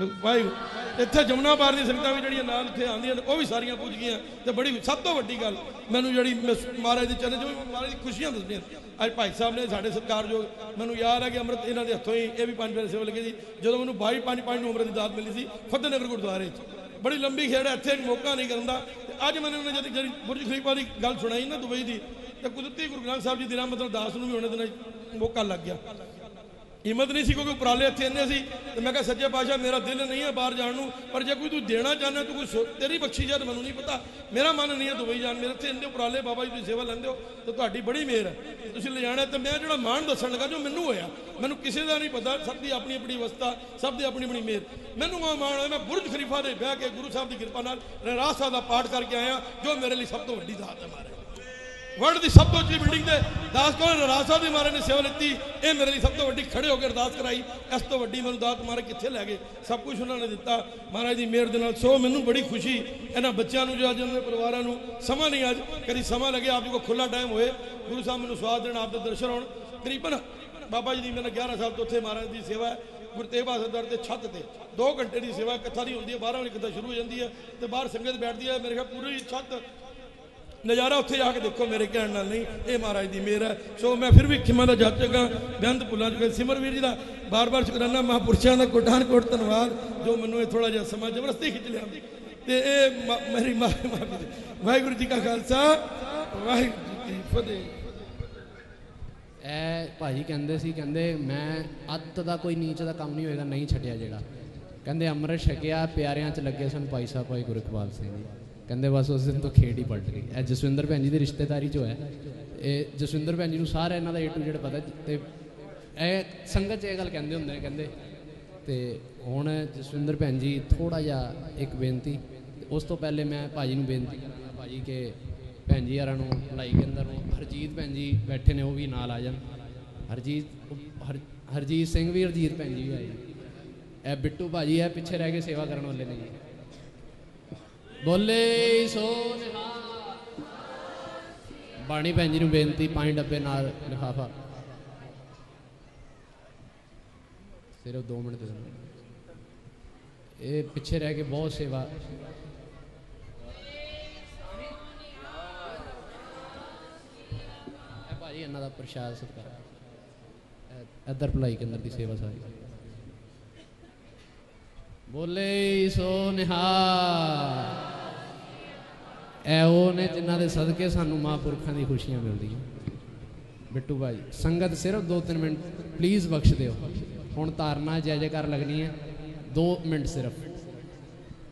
ਵਾਹਿਗੁਰੂ। ਇੱਥੇ ਜਮਨਾ ਪਾਰ ਦੀ ਸੰਗਤਾਂ ਵੀ ਜਿਹੜੀਆਂ ਨਾਲ ਇੱਥੇ ਆਉਂਦੀਆਂ ਨੇ, ਉਹ ਵੀ ਸਾਰੀਆਂ ਪੁੱਜ ਗਈਆਂ। ਤੇ ਬੜੀ ਸਭ ਤੋਂ ਵੱਡੀ ਗੱਲ, ਮੈਨੂੰ ਜਿਹੜੀ ਮਸ- ਮਹਾਰਾਜ ਦੇ ਚਰਨ ਜੋ ਮਹਾਰਾਜ ਦੀ ਖੁਸ਼ੀਆਂ ਦੱਸਦੀਆਂ ਅੱਜ ਭਾਈ ਸਾਹਿਬ ਨੇ ਸਾਡੇ ਸਤਿਕਾਰਯੋਗ, ਮੈਨੂੰ ਯਾਦ ਹੈ ਕਿ ਅੰਮ੍ਰਿਤ ਇਹਨਾਂ ਦੇ ਹੱਥੋਂ ਹੀ ਇਹ ਵੀ ਪੰਜ ਵੇਲੇ ਸੇਵਾ ਲੱਗੇ ਸੀ। ਜਦੋਂ ਮੈਨੂੰ 22 ਪੰਜ ਪੰਜ ਨੂੰ ਅੰਮ੍ਰਿਤ ਦੀ ਦਾਤ ਮਿਲੀ ਸੀ ਫਤਿਹ ਨਗਰ ਗੁਰਦੁਆਰੇ 'ਚ। ਬੜੀ ਲੰਬੀ ਖੇਡ ਹੈ ਇੱਥੇ ਮੌਕਾ ਨਹੀਂ ਕਰਨ ਦਾ। ਅੱਜ ਮੈਨੂੰ ਉਹਨੇ ਜਦ ਜਿਹੜੀ ਬੁਰਜ ਖਲੀਫਾ ਦੀ ਗੱਲ ਸੁਣਾਈ ਨਾ ਦੁਬਈ ਦੀ, ਤੇ ਕੁਦਰਤੀ ਗੁਰੂ ਗ੍ਰੰਥ ਸਾਹਿਬ ਜੀ ਦੀ ਰਹਿਮਤ ਨਾਲ ਦਾਸ ਨੂੰ ਵੀ ਉਹਨੇ ਦਿਨ ਮੌਕਾ ਲੱਗ ਗਿਆ। ਹਿੰਮਤ ਨਹੀਂ ਸੀ ਕਿਉਂਕਿ ਉਪਰਾਲੇ ਇੱਥੇ ਇੰਨੇ ਸੀ। ਤੇ ਮੈਂ ਕਿਹਾ, ਸੱਜੇ ਪਾਤਸ਼ਾਹ, ਮੇਰਾ ਦਿਲ ਨਹੀਂ ਹੈ ਬਾਹਰ ਜਾਣ ਨੂੰ। ਪਰ ਜੇ ਕੋਈ ਤੂੰ ਦੇਣਾ ਚਾਹੁੰਦਾ, ਤੂੰ ਕੋਈ ਤੇਰੀ ਬਖਸ਼ੀ ਜਦ ਮੈਨੂੰ ਨਹੀਂ ਪਤਾ। ਮੇਰਾ ਮਨ ਨਹੀਂ ਹੈ ਦੁਬਈ ਜਾਣ। ਮੇਰੇ ਇੱਥੇ ਇੰਨੇ ਉਪਰਾਲੇ, ਬਾਬਾ ਜੀ, ਤੁਸੀਂ ਸੇਵਾ ਲੈਂਦੇ ਹੋ ਤੇ ਤੁਹਾਡੀ ਬੜੀ ਮਿਹਰ ਹੈ। ਤੁਸੀਂ ਲਿਜਾਣਾ ਤੇ ਮੈਂ ਜਿਹੜਾ ਮਾਣ ਦੱਸਣ ਲੱਗਾ, ਜੋ ਮੈਨੂੰ ਹੋਇਆ, ਮੈਨੂੰ ਕਿਸੇ ਦਾ ਨਹੀਂ ਪਤਾ। ਸਭ ਦੀ ਆਪਣੀ ਆਪਣੀ ਅਵਸਥਾ, ਸਭ ਦੀ ਆਪਣੀ ਆਪਣੀ ਮਿਹਰ। ਮੈਨੂੰ ਆ ਮਾਣ ਹੋਇਆ। ਮੈਂ ਬੁਰਜ ਖਲੀਫਾ ਦੇ ਬਹਿ ਕੇ ਗੁਰੂ ਸਾਹਿਬ ਦੀ ਕਿਰਪਾ ਨਾਲ ਰਹਿਰਾਸ ਸਾਹਿਬ ਦਾ ਪਾਠ ਕਰਕੇ ਆਇਆ, ਜੋ ਮੇਰੇ ਲਈ ਸਭ ਤੋਂ ਵੱਡੀ ਦਾਤ ਹੈ ਮਾਰੇ ਵਰਲਡ ਦੀ ਸਭ ਤੋਂ ਉੱਚੀ ਬਿਲਡਿੰਗ ਤੇ ਦਾਸ ਕੋਲ ਨਰਾਜ ਸਾਹਿਬ ਦੀ ਮਹਾਰਾਜ ਨੇ ਸੇਵਾ ਲਿੱਤੀ। ਇਹ ਮੇਰੇ ਲਈ ਸਭ ਤੋਂ ਵੱਡੀ ਖੜੇ ਹੋ ਕੇ ਅਰਦਾਸ ਕਰਾਈ। ਇਸ ਤੋਂ ਵੱਡੀ ਮੈਨੂੰ ਦਾਤ ਮਹਾਰਾਜ ਕਿੱਥੇ ਲੈ ਗਏ? ਸਭ ਕੁਝ ਉਹਨਾਂ ਨੇ ਦਿੱਤਾ। ਮਹਾਰਾਜ ਦੀ ਮਿਹਰ ਦੇ ਨਾਲ ਸੋ ਮੈਨੂੰ ਬੜੀ ਖੁਸ਼ੀ। ਇਹਨਾਂ ਬੱਚਿਆਂ ਨੂੰ ਜੋ ਅੱਜ ਉਹਨਾਂ ਦੇ ਪਰਿਵਾਰਾਂ ਨੂੰ ਸਮਾਂ ਨਹੀਂ ਅੱਜ, ਕਦੀ ਸਮਾਂ ਲੱਗੇ ਆਪ ਜੀ ਕੋ ਖੁੱਲਾ ਟਾਈਮ ਹੋਏ। ਗੁਰੂ ਸਾਹਿਬ ਮੈਨੂੰ ਸਵਾਦ ਦੇਣ, ਆਪ ਦੇ ਦਰਸ਼ਨ ਹੋਣ। ਤਕਰੀਬਨ ਬਾਬਾ ਜੀ ਦੀ ਮੈਨੂੰ 11 ਸਾਲ ਤੋਂ ਉੱਥੇ ਮਹਾਰਾਜ ਦੀ ਸੇਵਾ ਹੈ। ਗੁਰੂ ਤੇਗ ਬਹਾਦਰ ਦਰ ਤੇ ਛੱਤ ਤੇ 2 ਘੰਟੇ ਦੀ ਸੇਵਾ ਕਥਾ ਦੀ ਹੁੰਦੀ ਹੈ। 12 ਵਜੇ ਕਥਾ ਸ਼ੁਰੂ ਹੋ ਜਾਂਦੀ ਹੈ ਤੇ ਬਾਹਰ ਸੰਗਤ ਬੈਠਦੀ ਹੈ। ਮੇਰੇ ਖਿਆਲ ਪੂਰੀ ਛੱਤ ਨਜ਼ਾਰਾ ਉੱਥੇ ਜਾ ਕੇ ਦੇਖੋ ਮੇਰੇ ਕਹਿਣ ਨਾਲ ਨਹੀਂ, ਇਹ ਮਹਾਰਾਜ ਦੀ ਮਿਹਰ ਹੈ। ਸੋ ਮੈਂ ਫਿਰ ਵੀ ਖਿਮਾ ਦਾ ਜੱਜ ਚਗਾ ਬੇਅੰਤ ਭੁੱਲਾਂ ਚੁੱਕੇ ਸਿਮਰਵੀਰ ਜੀ ਦਾ ਬਾਰ-ਬਾਰ ਸ਼ੁਕਰਾਨਾ, ਮਹਾਂਪੁਰਸ਼ਾਂ ਦਾ ਕੋਟਾਨ ਕੋਟ ਧੰਨਵਾਦ, ਜੋ ਮੈਨੂੰ ਇਹ ਥੋੜਾ ਜਿਹਾ ਸਮਾਂ ਜ਼ਬਰਦਸਤੀ ਖਿੱਚ ਲਿਆ। ਤੇ ਇਹ ਮੇਰੀ ਮਾਂ ਵਾਹਿਗੁਰੂ ਜੀ ਕਾ ਖਾਲਸਾ, ਵਾਹਿਗੁਰੂ ਜੀ ਕੀ ਫਤਿਹ। ਇਹ ਭਾਜੀ ਕਹਿੰਦੇ ਸੀ, ਕਹਿੰਦੇ ਮੈਂ ਅੱਤ ਦਾ ਕੋਈ ਨੀਚ ਦਾ ਕੰਮ ਨਹੀਂ ਹੋਏਗਾ, ਨਹੀਂ ਛੱਡਿਆ ਜਿਹੜਾ। ਕਹਿੰਦੇ ਅੰਮ੍ਰਿਤ ਛਕਿਆ, ਪਿਆਰਿਆਂ 'ਚ ਲੱਗੇ ਸਨ ਭਾਈ ਸਾਹਿਬ, ਭਾਈ ਗੁਰੂ ਇਕਬਾਲ ਸਿੰਘ ਜੀ। ਕਹਿੰਦੇ ਬਸ ਉਸ ਦਿਨ ਤੋਂ ਖੇਡ ਹੀ ਪਲਟ ਗਈ। ਇਹ ਜਸਵਿੰਦਰ ਭੈਣ ਜੀ ਦੀ ਰਿਸ਼ਤੇਦਾਰੀ 'ਚ ਹੋਇਆ ਇਹ ਜਸਵਿੰਦਰ ਭੈਣ ਜੀ ਨੂੰ ਸਾਰਾ ਇਹਨਾਂ ਦਾ ਏ ਟੂ ਜ਼ੈਡ ਪਤਾ ਤੇ ਇਹ ਸੰਗਤ 'ਚ ਇਹ ਗੱਲ ਕਹਿੰਦੇ ਹੁੰਦੇ ਨੇ, ਕਹਿੰਦੇ ਤੇ ਹੁਣ ਜਸਵਿੰਦਰ ਭੈਣ ਜੀ ਥੋੜਾ ਜਿਹਾ ਇੱਕ ਬੇਨਤੀ, ਉਸ ਤੋਂ ਪਹਿਲੇ ਮੈਂ ਭਾਜੀ ਨੂੰ ਬੇਨਤੀ ਕਰਨਾ ਭਾਜੀ ਕਿ ਭੈਣ ਜੀ ਯਾਰਾਂ ਨੂੰ ਲੜਾਈ ਕੇਂਦਰ ਨੂੰ ਹਰਜੀਤ ਭੈਣ ਜੀ ਬੈਠੇ ਨੇ, ਉਹ ਵੀ ਨਾਲ ਆ ਜਾਣ। ਹਰਜੀਤ, ਹਰ, ਹਰਜੀਤ ਸਿੰਘ ਵੀ, ਹਰਜੀਤ ਭੈਣ ਜੀ ਵੀ ਆਏ। ਇਹ ਬਿੱਟੂ ਭਾਜੀ ਹੈ, ਪਿੱਛੇ ਰਹਿ ਕੇ ਸੇਵਾ ਕਰਨ ਵਾਲੇ ਨੇ ਜੀ। ਬੋਲੇ ਸੋ ਨਿਹਾਲ। ਬਾਣੀ ਭੈਣ ਜੀ ਨੂੰ ਬੇਨਤੀ ਪੰਜ ਡੱਬੇ ਨਾਲ ਲਿਫਾਫਾ। ਸਿਰਫ 2 ਮਿੰਟ ਦੇ ਇਹ ਪਿੱਛੇ ਰਹਿ ਕੇ ਬਹੁਤ ਸੇਵਾ। ਇਹ ਭਾਜੀ ਇਹਨਾਂ ਦਾ ਪ੍ਰਸ਼ਾਦ ਸਤਿਕਾਰ। ਇਹ ਇੱਧਰ ਭਲਾਈ ਕੇਂਦਰ ਦੀ ਸੇਵਾ ਸਾਰੀ। ਬੋਲੇ ਸੋ ਨਿਹਾਲ। ਇਹ ਉਹ ਨੇ ਜਿਨ੍ਹਾਂ ਦੇ ਸਦਕੇ ਸਾਨੂੰ ਮਹਾਂਪੁਰਖਾਂ ਦੀ ਖੁਸ਼ੀਆਂ ਮਿਲਦੀਆਂ। ਬਿੱਟੂ ਭਾਈ, ਸੰਗਤ ਸਿਰਫ 2-3 ਮਿੰਟ ਪਲੀਜ਼ ਬਖਸ਼ ਦਿਓ। ਹੁਣ ਧਾਰਨਾ ਜੈ ਜੈਕਾਰ ਲੱਗਣੀ ਹੈ। 2 ਮਿੰਟ ਸਿਰਫ।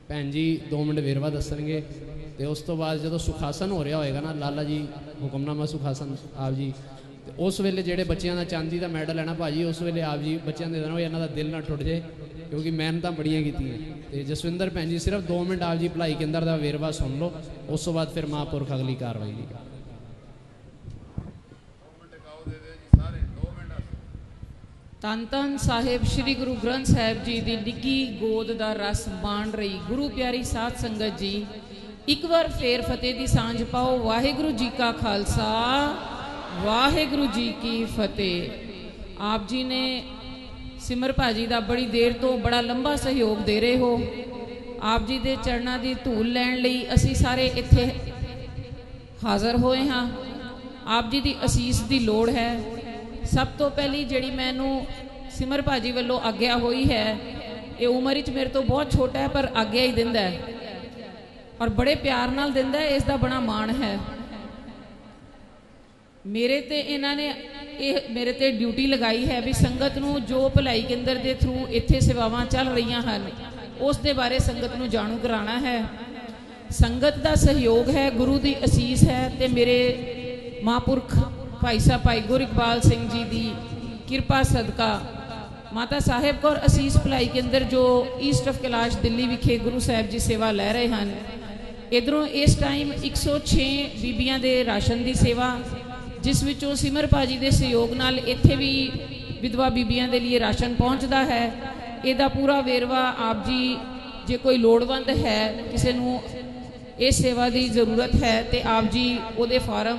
ਭੈਣ ਜੀ 2 ਮਿੰਟ ਵੇਰਵਾ ਦੱਸਣਗੇ। ਤੇ ਉਸ ਤੋਂ ਬਾਅਦ ਜਦੋਂ ਸੁਖਾਸਨ ਹੋ ਰਿਹਾ ਹੋਏਗਾ ਨਾ, ਲਾਲਾ ਜੀ ਹੁਕਮਨਾਮਾ ਸੁਖਾਸਨ, ਆਪ ਜੀ ਤੇ ਉਸ ਵੇਲੇ ਜਿਹੜੇ ਬੱਚਿਆਂ ਦਾ ਚਾਂਦੀ ਦਾ ਮੈਡਲ ਹੈ ਨਾ ਭਾਜੀ, ਉਸ ਵੇਲੇ ਆਪ ਜੀ ਬੱਚਿਆਂ ਦੇ ਦੇਣਾ ਇਹਨਾਂ ਦਾ ਦਿਲ ਨਾ ਟੁੱਟ ਜਾਏ ਕਿਉਂਕਿ ਮਿਹਨਤਾਂ ਬੜੀਆਂ ਕੀਤੀਆਂ। ਤੇ ਜਸਵਿੰਦਰ ਭੈਣ ਜੀ, ਸਿਰਫ 2 ਮਿੰਟ ਆਪ ਜੀ ਭਲਾਈ ਕੇਂਦਰ ਦਾ ਵੇਰਵਾ ਸੁਣ ਲਓ, ਉਸ ਤੋਂ ਬਾਅਦ ਫਿਰ ਮਹਾਂਪੁਰਖ ਅਗਲੀ ਕਾਰਵਾਈ ਦੀ। ਧੰਨ ਧੰਨ ਸਾਹਿਬ, ਸ੍ਰੀ ਗੁਰੂ ਗ੍ਰੰਥ ਸਾਹਿਬ ਜੀ ਦੀ ਨਿੱਗੀ ਗੋਦ ਦਾ ਰਸ ਮਾਣ ਰਹੀ ਗੁਰੂ ਪਿਆਰੀ ਸਾਧ ਸੰਗਤ ਜੀ। ਇੱਕ ਵਾਰ ਫੇਰ ਫਤਿਹ ਦੀ ਸਾਂਝ ਪਾਓ, ਵਾਹਿਗੁਰੂ ਜੀ ਕਾ ਖਾਲਸਾ। ਵਾਹਿਗੁਰੂ ਜੀ ਕੀ ਫਤਿਹ। ਆਪ ਜੀ ਨੇ ਸਿਮਰ ਭਾਜੀ ਦਾ ਬੜੀ ਦੇਰ ਤੋਂ ਬੜਾ ਲੰਬਾ ਸਹਿਯੋਗ ਦੇ ਰਹੇ ਹੋ। ਆਪ ਜੀ ਦੇ ਚਰਨਾਂ ਦੀ ਧੂਲ ਲੈਣ ਲਈ ਅਸੀਂ ਸਾਰੇ ਇੱਥੇ ਹਾਜ਼ਰ ਹੋਏ ਹਾਂ। ਆਪ ਜੀ ਦੀ ਅਸੀਸ ਦੀ ਲੋੜ ਹੈ। ਸਭ ਤੋਂ ਪਹਿਲੀ ਜਿਹੜੀ ਮੈਨੂੰ ਸਿਮਰ ਭਾਜੀ ਵੱਲੋਂ ਆਗਿਆ ਹੋਈ ਹੈ, ਇਹ ਉਮਰ ਵਿੱਚ ਮੇਰੇ ਤੋਂ ਬਹੁਤ ਛੋਟਾ ਹੈ, ਪਰ ਆਗਿਆ ਹੀ ਦਿੰਦਾ ਹੈ। ਔਰ ਬੜੇ ਪਿਆਰ ਨਾਲ ਦਿੰਦਾ ਹੈ, ਇਸ ਦਾ ਬੜਾ ਮਾਣ ਹੈ। ਮੇਰੇ ਤੇ ਇਹਨਾਂ ਨੇ ਇਹ ਮੇਰੇ ਤੇ ਡਿਊਟੀ ਲਗਾਈ ਹੈ ਵੀ ਸੰਗਤ ਨੂੰ ਜੋ ਭਲਾਈ ਕੇਂਦਰ ਦੇ ਥਰੂ ਇੱਥੇ ਸੇਵਾਵਾਂ ਚੱਲ ਰਹੀਆਂ ਹਨ, ਉਸ ਦੇ ਬਾਰੇ ਸੰਗਤ ਨੂੰ ਜਾਣੂ ਕਰਾਉਣਾ ਹੈ। ਸੰਗਤ ਦਾ ਸਹਿਯੋਗ ਹੈ, ਗੁਰੂ ਦੀ ਅਸੀਸ ਹੈ ਤੇ ਮੇਰੇ ਮਹਾਂਪੁਰਖ ਭਾਈ ਸਾਹਿਬ, ਭਾਈ ਗੁਰ ਇਕਬਾਲ ਸਿੰਘ ਜੀ ਦੀ ਕਿਰਪਾ, ਸਦਕਾ। ਮਾਤਾ ਸਾਹਿਬ ਕੌਰ ਅਸੀਸ ਭਲਾਈ ਕੇਂਦਰ ਜੋ ਈਸਟ ਆਫ ਕੈਲਾਸ਼ ਦਿੱਲੀ ਵਿਖੇ ਗੁਰੂ ਸਾਹਿਬ ਜੀ ਸੇਵਾ ਲੈ ਰਹੇ ਹਨ। ਇਧਰੋਂ ਇਸ ਟਾਈਮ 106 ਬੀਬੀਆਂ ਦੇ ਰਾਸ਼ਨ ਦੀ ਸੇਵਾ ਜਿਸ ਵਿੱਚੋਂ ਸਿਮਰ ਭਾਜੀ ਦੇ ਸਹਿਯੋਗ ਨਾਲ ਇੱਥੇ ਵੀ ਵਿਧਵਾ ਬੀਬੀਆਂ ਦੇ ਲਈ ਰਾਸ਼ਨ ਪਹੁੰਚਦਾ ਹੈ। ਇਹਦਾ ਪੂਰਾ ਵੇਰਵਾ ਆਪ ਜੀ, ਜੇ ਕੋਈ ਲੋੜਵੰਦ ਹੈ, ਕਿਸੇ ਨੂੰ ਇਹ ਸੇਵਾ ਦੀ ਜ਼ਰੂਰਤ ਹੈ, ਤੇ ਆਪ ਜੀ ਉਹਦੇ ਫਾਰਮ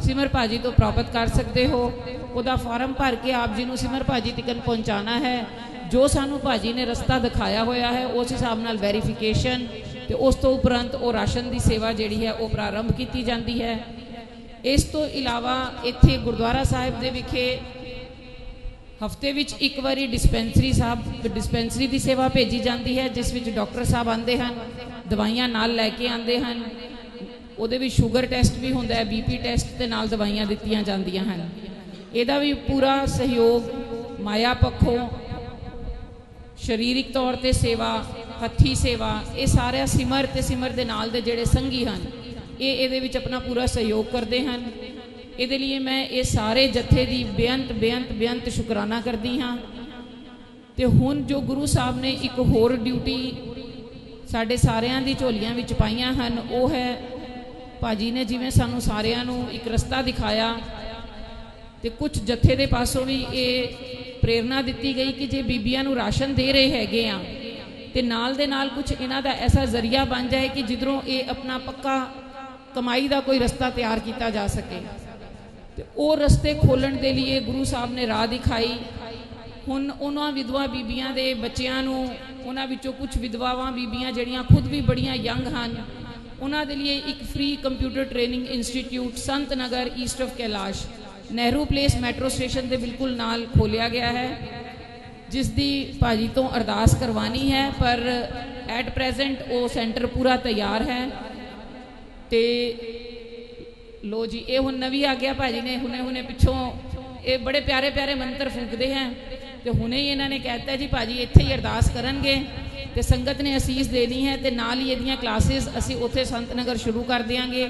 ਸਿਮਰ ਭਾਜੀ ਤੋਂ ਪ੍ਰਾਪਤ ਕਰ ਸਕਦੇ ਹੋ। ਉਹਦਾ ਫਾਰਮ ਭਰ ਕੇ ਆਪ ਜੀ ਨੂੰ ਸਿਮਰ ਭਾਜੀ ਤੱਕ ਪਹੁੰਚਾਣਾ ਹੈ। ਜੋ ਸਾਨੂੰ ਭਾਜੀ ਨੇ ਰਸਤਾ ਦਿਖਾਇਆ ਹੋਇਆ ਹੈ, ਉਸ ਹਿਸਾਬ ਨਾਲ ਵੈਰੀਫਿਕੇਸ਼ਨ ਤੇ ਉਸ ਤੋਂ ਉਪਰੰਤ ਉਹ ਰਾਸ਼ਨ ਦੀ ਸੇਵਾ ਜਿਹੜੀ ਹੈ, ਉਹ ਪ੍ਰਾਰੰਭ ਕੀਤੀ ਜਾਂਦੀ ਹੈ। ਇਸ ਤੋਂ ਇਲਾਵਾ ਇੱਥੇ ਗੁਰਦੁਆਰਾ ਸਾਹਿਬ ਦੇ ਵਿਖੇ ਹਫ਼ਤੇ ਵਿੱਚ ਇੱਕ ਵਾਰੀ ਡਿਸਪੈਂਸਰੀ ਸਾਹਿਬ, ਡਿਸਪੈਂਸਰੀ ਦੀ ਸੇਵਾ ਭੇਜੀ ਜਾਂਦੀ ਹੈ, ਜਿਸ ਵਿੱਚ ਡਾਕਟਰ ਸਾਹਿਬ ਆਉਂਦੇ ਹਨ, ਦਵਾਈਆਂ ਨਾਲ ਲੈ ਕੇ ਆਉਂਦੇ ਹਨ। ਉਹਦੇ ਵਿੱਚ ਸ਼ੂਗਰ ਟੈਸਟ ਵੀ ਹੁੰਦਾ ਹੈ ਬੀਪੀ ਟੈਸਟ ਤੇ ਨਾਲ ਦਵਾਈਆਂ ਦਿੱਤੀਆਂ ਜਾਂਦੀਆਂ ਹਨ। ਇਹਦਾ ਵੀ ਪੂਰਾ ਸਹਿਯੋਗ ਮਾਇਆ ਪੱਖੋਂ, ਸਰੀਰਿਕ ਤੌਰ ਤੇ ਸੇਵਾ, ਹੱਥੀ ਸੇਵਾ, ਇਹ ਸਾਰਿਆ ਸਿਮਰ ਤੇ ਸਿਮਰ ਦੇ ਨਾਲ ਦੇ ਜਿਹੜੇ ਸੰਗੀ ਹਨ ਇਹ ਇਹਦੇ ਵਿੱਚ ਆਪਣਾ ਪੂਰਾ ਸਹਿਯੋਗ ਕਰਦੇ ਹਨ। ਇਹਦੇ ਲਈ ਮੈਂ ਇਹ ਸਾਰੇ ਜਥੇ ਦੀ ਬੇਅੰਤ ਬੇਅੰਤ ਬੇਅੰਤ ਸ਼ੁਕਰਾਨਾ ਕਰਦੀ ਹਾਂ। ਤੇ ਹੁਣ ਜੋ ਗੁਰੂ ਸਾਹਿਬ ਨੇ ਇੱਕ ਹੋਰ ਡਿਊਟੀ ਸਾਡੇ ਸਾਰਿਆਂ ਦੀ ਝੋਲੀਆਂ ਵਿੱਚ ਪਾਈਆਂ ਹਨ, ਉਹ ਹੈ ਭਾਜੀ ਨੇ ਜਿਵੇਂ ਸਾਨੂੰ ਸਾਰਿਆਂ ਨੂੰ ਇੱਕ ਰਸਤਾ ਦਿਖਾਇਆ ਤੇ ਕੁਝ ਜਥੇ ਦੇ ਪਾਸੋਂ ਵੀ ਇਹ ਪ੍ਰੇਰਣਾ ਦਿੱਤੀ ਗਈ ਕਿ ਜੇ ਬੀਬੀਆਂ ਨੂੰ ਰਾਸ਼ਨ ਦੇ ਰਹੇ ਹੈਗੇ ਆ, ਤੇ ਨਾਲ ਦੇ ਨਾਲ ਕੁਝ ਇਹਨਾਂ ਦਾ ਐਸਾ ਜ਼ਰੀਆ ਬਣ ਜਾਏ ਕਿ ਜਿੱਧਰੋਂ ਇਹ ਆਪਣਾ ਪੱਕਾ ਕਮਾਈ ਦਾ ਕੋਈ ਰਸਤਾ ਤਿਆਰ ਕੀਤਾ ਜਾ ਸਕੇ। ਤੇ ਉਹ ਰਸਤੇ ਖੋਲਣ ਦੇ ਲਈ ਗੁਰੂ ਸਾਹਿਬ ਨੇ ਰਾਹ ਦਿਖਾਈ। ਹੁਣ ਉਹਨਾਂ ਵਿਧਵਾ ਬੀਬੀਆਂ ਦੇ ਬੱਚਿਆਂ ਨੂੰ ਉਹਨਾਂ ਵਿੱਚੋਂ ਕੁਝ ਵਿਧਵਾਵਾਂ ਬੀਬੀਆਂ ਜਿਹੜੀਆਂ ਖੁਦ ਵੀ ਬੜੀਆਂ ਯੰਗ ਹਨ, ਉਹਨਾਂ ਦੇ ਲਈ ਇੱਕ free computer training institute Sant Nagar east of Kailash, Nehru place metro station ਦੇ ਬਿਲਕੁਲ ਨਾਲ ਖੋਲਿਆ ਗਿਆ ਹੈ ਜਿਸ ਦੀ ਭਾਜੀ ਤੋਂ ਅਰਦਾਸ ਕਰਵਾਨੀ ਹੈ, ਪਰ ਐਟ ਪ੍ਰੈਜ਼ੈਂਟ ਉਹ ਸੈਂਟਰ ਪੂਰਾ ਤਿਆਰ ਹੈ। ਤੇ ਲੋ ਜੀ, ਇਹ ਹੁਣ ਨਵੀਂ ਆ ਗਿਆ ਭਾਜੀ ਨੇ, ਹੁਣੇ ਹੁਣੇ ਪਿੱਛੋਂ ਇਹ ਬੜੇ ਪਿਆਰੇ ਪਿਆਰੇ ਮੰਤਰ ਫੂਕਦੇ ਹਨ ਤੇ ਹੁਣੇ ਹੀ ਇਹਨਾਂ ਨੇ ਕਹਿਤਾ ਜੀ, ਭਾਜੀ ਇੱਥੇ ਹੀ ਅਰਦਾਸ ਕਰਨਗੇ ਤੇ ਸੰਗਤ ਨੇ ਅਸੀਸ ਦੇਣੀ ਹੈ ਤੇ ਨਾਲ ਹੀ ਇਹਦੀਆਂ ਕਲਾਸਿਸ ਅਸੀਂ ਉੱਥੇ ਸੰਤ ਨਗਰ ਸ਼ੁਰੂ ਕਰ ਦਿਆਂਗੇ।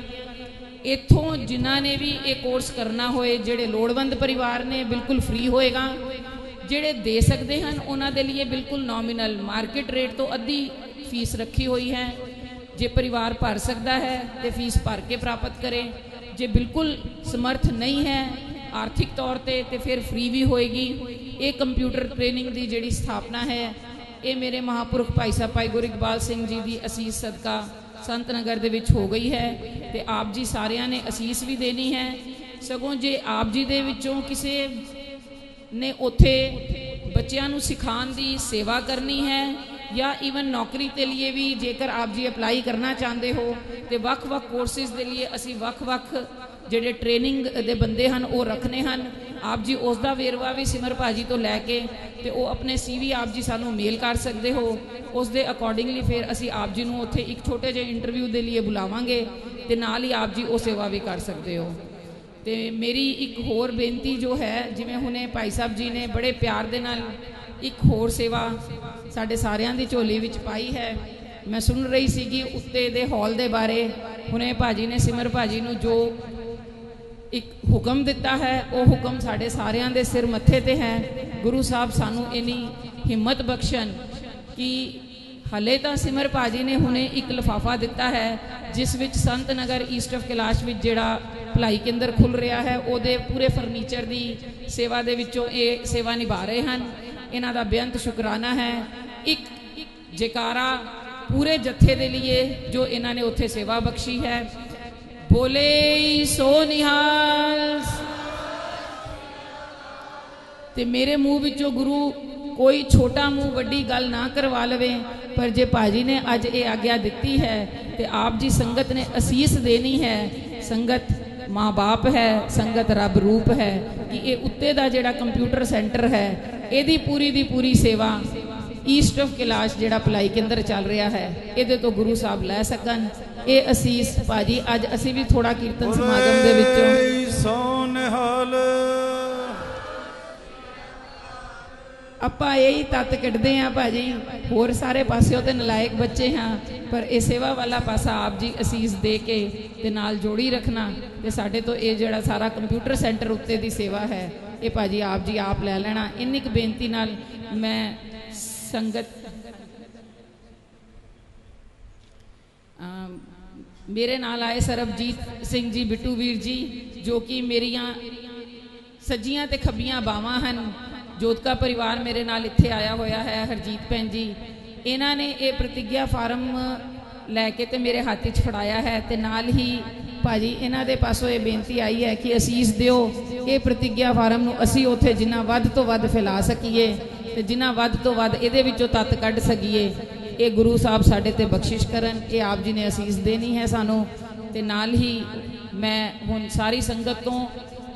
ਇੱਥੋਂ ਜਿਨ੍ਹਾਂ ਨੇ ਵੀ ਇਹ ਕੋਰਸ ਕਰਨਾ ਹੋਏ, ਜਿਹੜੇ ਲੋੜਵੰਦ ਪਰਿਵਾਰ ਨੇ, ਬਿਲਕੁਲ ਫ੍ਰੀ ਹੋਏਗਾ। ਜਿਹੜੇ ਦੇ ਸਕਦੇ ਹਨ, ਉਹਨਾਂ ਦੇ ਲਈ ਬਿਲਕੁਲ ਨੋਮੀਨਲ ਮਾਰਕੀਟ ਰੇਟ ਤੋਂ ਅੱਧੀ ਫੀਸ ਰੱਖੀ ਹੋਈ ਹੈ। ਜੇ ਪਰਿਵਾਰ ਭਰ ਸਕਦਾ ਹੈ ਤੇ ਫੀਸ ਭਰ ਕੇ ਪ੍ਰਾਪਤ ਕਰੇ। ਜੇ ਬਿਲਕੁਲ ਸਮਰਥ ਨਹੀਂ ਹੈ ਆਰਥਿਕ ਤੌਰ ਤੇ ਤੇ ਫਿਰ ਫ੍ਰੀ ਵੀ ਹੋਏਗੀ। ਇਹ ਕੰਪਿਊਟਰ ਟ੍ਰੇਨਿੰਗ ਦੀ ਜਿਹੜੀ ਸਥਾਪਨਾ ਹੈ, ਇਹ ਮੇਰੇ ਮਹਾਪੁਰਖ ਭਾਈ ਸਾਹਿਬ ਭਾਈ ਗੁਰੂ ਇਕਬਾਲ ਸਿੰਘ ਜੀ ਦੀ ਅਸੀਸ ਸਦਕਾ ਸੰਤ ਨਗਰ ਦੇ ਵਿੱਚ ਹੋ ਗਈ ਹੈ ਤੇ ਆਪ ਜੀ ਸਾਰਿਆਂ ਨੇ ਅਸੀਸ ਵੀ ਦੇਣੀ ਹੈ। ਸਗੋਂ ਜੇ ਆਪ ਜੀ ਦੇ ਵਿੱਚੋਂ ਕਿਸੇ ਨੇ ਉੱਥੇ ਬੱਚਿਆਂ ਨੂੰ ਸਿਖਾਉਣ ਦੀ ਸੇਵਾ ਕਰਨੀ ਹੈ ਜਾਂ ਇਵਨ ਨੌਕਰੀ ਦੇ ਲਈ ਵੀ ਜੇਕਰ ਆਪ ਜੀ ਅਪਲਾਈ ਕਰਨਾ ਚਾਹੁੰਦੇ ਹੋ, ਤੇ ਵੱਖ-ਵੱਖ ਕੋਰਸਿਸ ਦੇ ਲਈ ਅਸੀਂ ਵੱਖ-ਵੱਖ ਜਿਹੜੇ ਟ੍ਰੇਨਿੰਗ ਦੇ ਬੰਦੇ ਹਨ, ਉਹ ਰੱਖਨੇ ਹਨ। ਆਪ ਜੀ ਉਸ ਦਾ ਵੇਰਵਾ ਵੀ ਸਿਮਰ ਭਾਜੀ ਤੋਂ ਲੈ ਕੇ ਤੇ ਉਹ ਆਪਣੇ ਸੀਵੀ ਆਪ ਜੀ ਸਾਨੂੰ ਮੇਲ ਕਰ ਸਕਦੇ ਹੋ। ਉਸ ਦੇ ਅਕੋਰਡਿੰਗਲੀ ਫਿਰ ਅਸੀਂ ਆਪ ਜੀ ਨੂੰ ਉੱਥੇ ਇੱਕ ਛੋਟੇ ਜਿਹੇ ਇੰਟਰਵਿਊ ਦੇ ਲਈ ਬੁਲਾਵਾਂਗੇ ਤੇ ਨਾਲ ਹੀ ਆਪ ਜੀ ਉਹ ਸੇਵਾ ਵੀ ਕਰ ਸਕਦੇ ਹੋ। ਤੇ ਮੇਰੀ ਇੱਕ ਹੋਰ ਬੇਨਤੀ ਜੋ ਹੈ, ਜਿਵੇਂ ਹੁਣੇ ਭਾਈ ਸਾਹਿਬ ਜੀ ਨੇ ਬੜੇ ਪਿਆਰ ਦੇ ਨਾਲ ਇੱਕ ਹੋਰ ਸੇਵਾ ਸਾਡੇ ਸਾਰਿਆਂ ਦੀ ਝੋਲੀ ਵਿੱਚ ਪਾਈ ਹੈ। ਮੈਂ ਸੁਣ ਰਹੀ ਸੀਗੀ ਉੱਤੇ ਦੇ ਹਾਲ ਦੇ ਬਾਰੇ। ਹੁਣੇ ਭਾਜੀ ਨੇ ਸਿਮਰ ਭਾਜੀ ਨੂੰ ਜੋ ਇੱਕ ਹੁਕਮ ਦਿੱਤਾ ਹੈ, ਉਹ ਹੁਕਮ ਸਾਡੇ ਸਾਰਿਆਂ ਦੇ ਸਿਰ ਮੱਥੇ ਤੇ ਹੈ। ਗੁਰੂ ਸਾਹਿਬ ਸਾਨੂੰ ਇਨੀ ਹਿੰਮਤ ਬਖਸ਼ਣ ਕਿ ਹਲੇ ਤਾਂ ਸਿਮਰ ਭਾਜੀ ਨੇ ਹੁਣੇ ਇੱਕ ਲਫਾਫਾ ਦਿੱਤਾ ਹੈ, ਜਿਸ ਵਿੱਚ ਸੰਤ ਨਗਰ ਈਸਟ ਆਫ ਕੈਲਾਸ਼ ਵਿੱਚ ਜਿਹੜਾ ਭਲਾਈ ਕੇਂਦਰ ਖੁੱਲ ਰਿਹਾ ਹੈ, ਉਹਦੇ ਪੂਰੇ ਫਰਨੀਚਰ ਦੀ ਸੇਵਾ ਦੇ ਵਿੱਚੋਂ ਇਹ ਸੇਵਾ ਨਿਭਾ ਰਹੇ ਹਨ। ਇਹਨਾਂ ਦਾ ਬੇਅੰਤ ਸ਼ੁਕਰਾਨਾ ਹੈ। ਇੱਕ ਜੈਕਾਰਾ ਪੂਰੇ ਜਥੇ ਦੇ ਲਈ ਜੋ ਇਹਨਾਂ ਨੇ ਉੱਥੇ ਸੇਵਾ ਬਖਸ਼ੀ ਹੈ। ਬੋਲੇ ਸੋ ਨਿਹਾਲ। ਤੇ ਮੇਰੇ ਮੂੰਹ ਵਿੱਚੋਂ ਗੁਰੂ ਕੋਈ ਛੋਟਾ ਮੂੰਹ ਵੱਡੀ ਗੱਲ ਨਾ ਕਰਵਾ ਲਵੇ, ਪਰ ਜੇ ਭਾਜੀ ਨੇ ਅੱਜ ਇਹ ਆਗਿਆ ਦਿੱਤੀ ਹੈ ਤੇ ਆਪ ਜੀ ਸੰਗਤ ਨੇ ਅਸੀਸ ਦੇਣੀ ਹੈ, ਸੰਗਤ ਮਾਂ-ਬਾਪ ਹੈ, ਸੰਗਤ ਰੱਬ ਰੂਪ ਹੈ ਕਿ ਇਹ ਉੱਤੇ ਦਾ ਜਿਹੜਾ ਕੰਪਿਊਟਰ ਸੈਂਟਰ ਹੈ, ਇਹਦੀ ਪੂਰੀ ਦੀ ਪੂਰੀ ਸੇਵਾ ਈਸਟ ਆਫ ਕੈਲਾਸ਼ ਜਿਹੜਾ ਭਲਾਈ ਕੇਂਦਰ ਚੱਲ ਰਿਹਾ ਹੈ ਇਹਦੇ ਤੋਂ ਗੁਰੂ ਸਾਹਿਬ ਲੈ ਸਕਣ। ਇਹ ਅਸੀਸ ਭਾਜੀ ਅੱਜ ਅਸੀਂ ਵੀ ਥੋੜਾ ਕੀਰਤਨ ਸਮਾਗਮ ਦੇ ਵਿੱਚੋਂ ਸੋ ਨਿਹਾਲ ਆਪਾਂ ਇਹੀ ਤੱਤ ਕੱਢਦੇ ਆਂ ਭਾਜੀ ਹੋਰ ਸਾਰੇ ਪਾਸਿਓਂ ਤੇ ਨਲਾਇਕ ਬੱਚੇ ਹਾਂ ਪਰ ਇਹ ਸੇਵਾ ਵਾਲਾ ਪਾਸਾ ਆਪ ਜੀ ਅਸੀਸ ਦੇ ਕੇ ਤੇ ਨਾਲ ਜੋੜੀ ਰੱਖਣਾ ਤੇ ਸਾਡੇ ਤੋਂ ਇਹ ਜਿਹੜਾ ਸਾਰਾ ਕੰਪਿਊਟਰ ਸੈਂਟਰ ਉੱਤੇ ਦੀ ਸੇਵਾ ਹੈ ਇਹ ਭਾਜੀ ਆਪ ਜੀ ਆਪ ਲੈ ਲੈਣਾ। ਇੰਨੀ ਕੁ ਬੇਨਤੀ ਨਾਲ ਮੈਂ ਸੰਗਤ। ਮੇਰੇ ਨਾਲ ਆਏ ਸਰਬਜੀਤ ਸਿੰਘ ਜੀ, ਬਿੱਟੂ ਵੀਰ ਜੀ, ਜੋ ਕਿ ਮੇਰੀਆਂ ਸੱਜੀਆਂ ਤੇ ਖੱਬੀਆਂ ਬਾਵਾਂ ਹਨ। ਜੋਤਕਾ ਪਰਿਵਾਰ ਮੇਰੇ ਨਾਲ ਇੱਥੇ ਆਇਆ ਹੋਇਆ ਹੈ, ਹਰਜੀਤ ਭੈਣ ਜੀ। ਇਹਨਾਂ ਨੇ ਇਹ ਪ੍ਰਤੀਗਿਆ ਫਾਰਮ ਲੈ ਕੇ ਤੇ ਮੇਰੇ ਹੱਥ 'ਚ ਫੜਾਇਆ ਹੈ ਤੇ ਨਾਲ ਹੀ ਭਾਜੀ, ਇਹਨਾਂ ਦੇ ਪਾਸੋਂ ਇਹ ਬੇਨਤੀ ਆਈ ਹੈ ਕਿ ਅਸੀਸ ਦਿਓ, ਇਹ ਪ੍ਰਤੀਗਿਆ ਫਾਰਮ ਨੂੰ ਅਸੀਂ ਉੱਥੇ ਜਿੰਨਾ ਵੱਧ ਤੋਂ ਵੱਧ ਫੈਲਾ ਸਕੀਏ। ਤੇ ਜਿੰਨਾ ਵੱਧ ਤੋਂ ਵੱਧ ਇਹਦੇ ਵਿੱਚੋਂ ਤੱਤ ਕੱਢ ਸਕੀਏ। ਇਹ ਗੁਰੂ ਸਾਹਿਬ ਸਾਡੇ ਤੇ ਬਖਸ਼ਿਸ਼ ਕਰਨ। ਇਹ ਆਪ ਜੀ ਨੇ ਅਸੀਸ ਦੇਣੀ ਹੈ ਸਾਨੂੰ। ਤੇ ਨਾਲ ਹੀ ਮੈਂ ਹੁਣ ਸਾਰੀ ਸੰਗਤ ਤੋਂ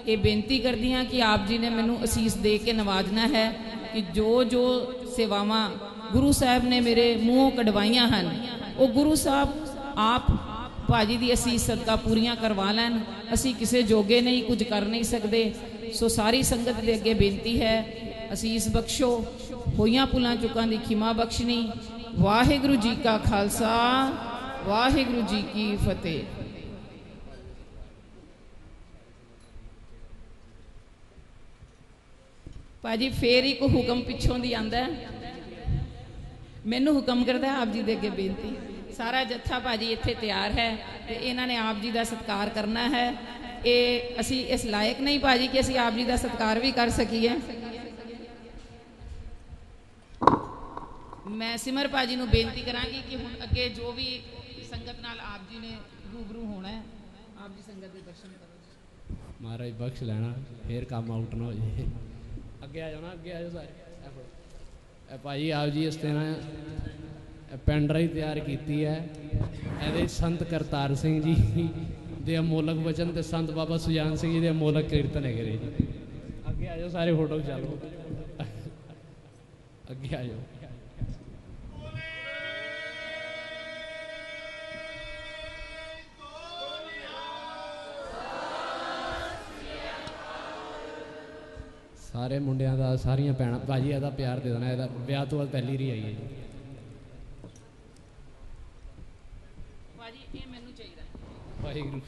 ਇਹ ਬੇਨਤੀ ਕਰਦੀ ਹਾਂ ਕਿ ਆਪ ਜੀ ਨੇ ਮੈਨੂੰ ਅਸੀਸ ਦੇ ਕੇ ਨਵਾਜਣਾ ਹੈ ਕਿ ਜੋ ਜੋ ਸੇਵਾਵਾਂ ਗੁਰੂ ਸਾਹਿਬ ਨੇ ਮੇਰੇ ਮੂੰਹੋਂ ਕਢਵਾਈਆਂ ਹਨ, ਉਹ ਗੁਰੂ ਸਾਹਿਬ ਆਪ ਭਾਜੀ ਦੀ ਅਸੀਸ ਸਦਕਾ ਪੂਰੀਆਂ ਕਰਵਾ ਲੈਣ। ਅਸੀਂ ਕਿਸੇ ਜੋਗੇ ਨਹੀਂ, ਕੁਝ ਕਰ ਨਹੀਂ ਸਕਦੇ। ਸੋ ਸਾਰੀ ਸੰਗਤ ਦੇ ਅੱਗੇ ਬੇਨਤੀ ਹੈ ਅਸੀਸ ਬਖਸ਼ੋ ਹੋਈਆਂ ਪੁਲਾਂ ਚੁੱਕਾਂ ਦੀ ਖਿਮਾ ਬਖਸ਼ਣੀ। ਵਾਹਿਗੁਰੂ ਜੀ ਕਾ ਖਾਲਸਾ, ਵਾਹਿਗੁਰੂ ਜੀ ਕੀ ਫਤਿਹ। ਭਾਜੀ, ਫੇਰ ਇੱਕ ਹੁਕਮ ਪਿੱਛੋਂ ਦੀ ਆਂਦਾ ਮੈਨੂੰ ਹੁਕਮ ਕਰਦਾ ਆਪ ਜੀ ਦੇ ਅੱਗੇ ਬੇਨਤੀ। ਸਾਰਾ ਜੱਥਾ ਭਾਜੀ ਇੱਥੇ ਤਿਆਰ ਹੈ ਤੇ ਇਹਨਾਂ ਨੇ ਆਪ ਜੀ ਦਾ ਸਤਿਕਾਰ ਕਰਨਾ ਹੈ। ਇਹ ਅਸੀਂ ਇਸ ਲਾਇਕ ਨਹੀਂ ਭਾਜੀ ਕਿ ਅਸੀਂ ਆਪ ਜੀ ਦਾ ਸਤਿਕਾਰ ਵੀ ਕਰ ਸਕੀਏ। ਮੈਂ ਸਿਮਰ ਭਾਜੀ ਨੂੰ ਬੇਨਤੀ ਕਰਾਂਗੀ ਕਿ ਹੁਣ ਅੱਗੇ ਜੋ ਵੀ ਸੰਗਤ ਨਾਲ ਆਪ ਜੀ ਨੇ ਰੂਬਰੂ ਹੋਣਾ ਹੈ, ਆਪ ਜੀ ਸੰਗਤ ਦੇ ਦਰਸ਼ਨ ਕਰੋ ਮਹਾਰਾਜ ਬਖਸ਼ ਲੈਣਾ, ਫੇਰ ਕੰਮ ਆਊਟ ਨਾ ਹੋ ਜੇ ਅੱਗੇ ਆ ਜਾਓ ਨਾ, ਅੱਗੇ ਆ ਜਾਓ ਸਾਰੇ। ਇਹ ਫੜੋ। ਭਾਈ ਆਪ ਜੀ ਇਸ ਤਰ੍ਹਾਂ ਇਹ ਪੈਨ ਡਰਾਈਵ ਤਿਆਰ ਕੀਤੀ ਹੈ। ਇਹਦੇ ਸੰਤ ਕਰਤਾਰ ਸਿੰਘ ਜੀ ਦੇ ਅਮੋਲਕ ਵਚਨ ਤੇ ਸੰਤ ਬਾਬਾ ਸੁਜਾਨ ਸਿੰਘ ਜੀ ਦੇ ਅਮੋਲਕ ਕੀਰਤਨ ਹੈਗੇ ਨੇ ਜੀ। ਅੱਗੇ ਆ ਜਾਓ ਸਾਰੇ, ਫੋਟੋ ਖਿਚਾ ਲਓ। ਅੱਗੇ ਆ ਜਾਓ। ਸਾਰੇ ਮੁੰਡਿਆਂ ਦਾ ਸਾਰੀਆਂ ਭੈਣਾਂ ਭਾਜੀ ਇਹਦਾ ਪਿਆਰ ਦੇ ਦੇਣਾ ਇਹਦਾ ਵਿਆਹ ਤੋਂ ਬਾਅਦ ਪਹਿਲੀ ਰੀ ਆਈ ਹੈ ਜੀ। ਭਾਜੀ ਇਹ ਮੈਨੂੰ ਚਾਹੀਦਾ। ਵਾਹਿਗੁਰੂ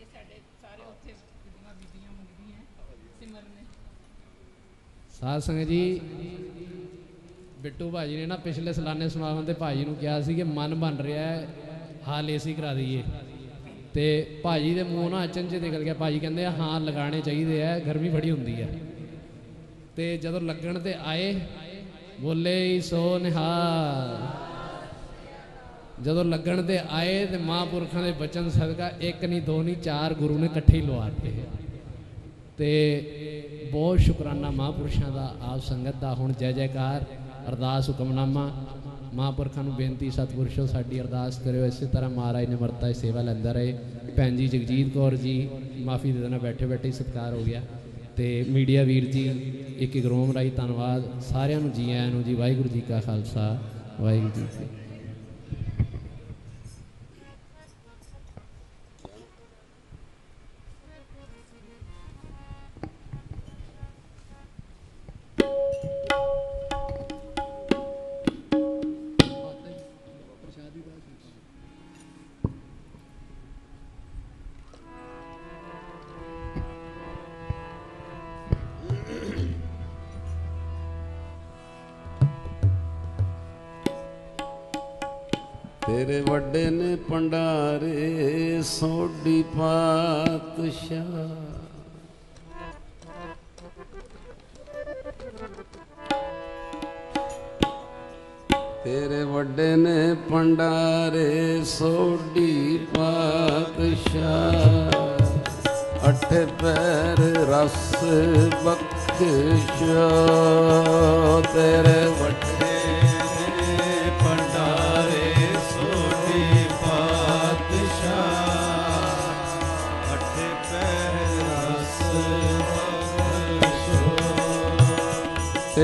ਇਹ ਸਾਡੇ ਸਾਰੇ ਉੱਥੇ ਜਿਹੜੀਆਂ ਬੀਬੀਆਂ ਮੰਗਦੀਆਂ ਸਿਮਰ ਨੇ ਸਾਧ ਸੰਗਤ ਜੀ, ਬਿੱਟੂ ਭਾਜੀ ਨੇ ਨਾ ਪਿਛਲੇ ਸਲਾਨੇ ਸਮਾਗਮ ਤੇ ਭਾਜੀ ਨੂੰ ਕਿਹਾ ਸੀ ਕਿ ਮਨ ਬਣ ਰਿਹਾ ਹੈ, ਹਾਲ ਏਸੀ ਕਰਾ ਦਈਏ। ਤੇ ਭਾਜੀ ਦੇ ਮੂੰਹ ਨਾਲ ਅਚਨਚੇ ਨਿਕਲ ਗਿਆ। ਭਾਜੀ ਕਹਿੰਦੇ ਹਾਂ ਲਗਾਣੇ ਚਾਹੀਦੇ ਆ, ਗਰਮੀ ਬੜੀ ਹੁੰਦੀ ਹੈ ਤੇ ਜਦੋਂ ਲੱਗਣ ਤੇ ਆਏ, ਬੋਲੇ ਸੋ ਨਿਹਾਲ। ਜਦੋਂ ਲੱਗਣ ਤੇ ਆਏ ਤੇ ਮਹਾਂਪੁਰਖਾਂ ਦੇ ਬਚਨ ਸਦਕਾ ਇੱਕ ਨਹੀਂ ਦੋ ਨਹੀਂ ਚਾਰ ਗੁਰੂ ਨੇ ਇਕੱਠੇ ਹੀ ਲਵਾਤੇ ਤੇ ਬਹੁਤ ਸ਼ੁਕਰਾਨਾ ਮਹਾਂਪੁਰਸ਼ਾਂ ਦਾ, ਆਪ ਸੰਗਤ ਦਾ। ਹੁਣ ਜੈ ਜੈਕਾਰ, ਅਰਦਾਸ ਹੁਕਮਨਾਮਾ। ਮਹਾਂਪੁਰਖਾਂ ਨੂੰ ਬੇਨਤੀ ਸਤਿਪੁਰਸ਼ੋ ਸਾਡੀ ਅਰਦਾਸ ਕਰਿਓ। ਇਸੇ ਤਰ੍ਹਾਂ ਮਹਾਰਾਜ ਨੇ ਵਰਤਾ ਦੀ ਸੇਵਾ ਲੈਂਦਾ ਰਹੇ। ਭੈਣ ਜੀ ਜਗਜੀਤ ਕੌਰ ਜੀ, ਮਾਫੀ ਦੇ ਦੇਣਾ ਬੈਠੇ ਬੈਠੇ ਹੀ ਸਤਿਕਾਰ ਹੋ ਗਿਆ। ਤੇ ਮੀਡੀਆ ਵੀਰ ਜੀ ਇੱਕ ਇੱਕ ਰੋਮ ਰਾਈ ਧੰਨਵਾਦ। ਸਾਰਿਆਂ ਨੂੰ ਜੀ ਆਇਆਂ ਨੂੰ ਜੀ। ਵਾਹਿਗੁਰੂ ਜੀ ਕਾ ਖਾਲਸਾ, ਵਾਹਿਗੁਰੂ ਜੀ ਕੀ ਤੇਰੇ ਵੱਡੇ ਨੇ ਪੰਡਾਰੇ, ਸੋਢੀ ਪਾਤਸ਼ਾਹ। ਤੇਰੇ ਵੱਡੇ ਨੇ ਪੰਡਾਰੇ, ਸੋਢੀ ਪਾਤਸ਼ਾਹ। ਅੱਠ ਪੈਰ ਰਸ ਬਖਸ਼ਾ ਤੇਰੇ ਵੱਡੇ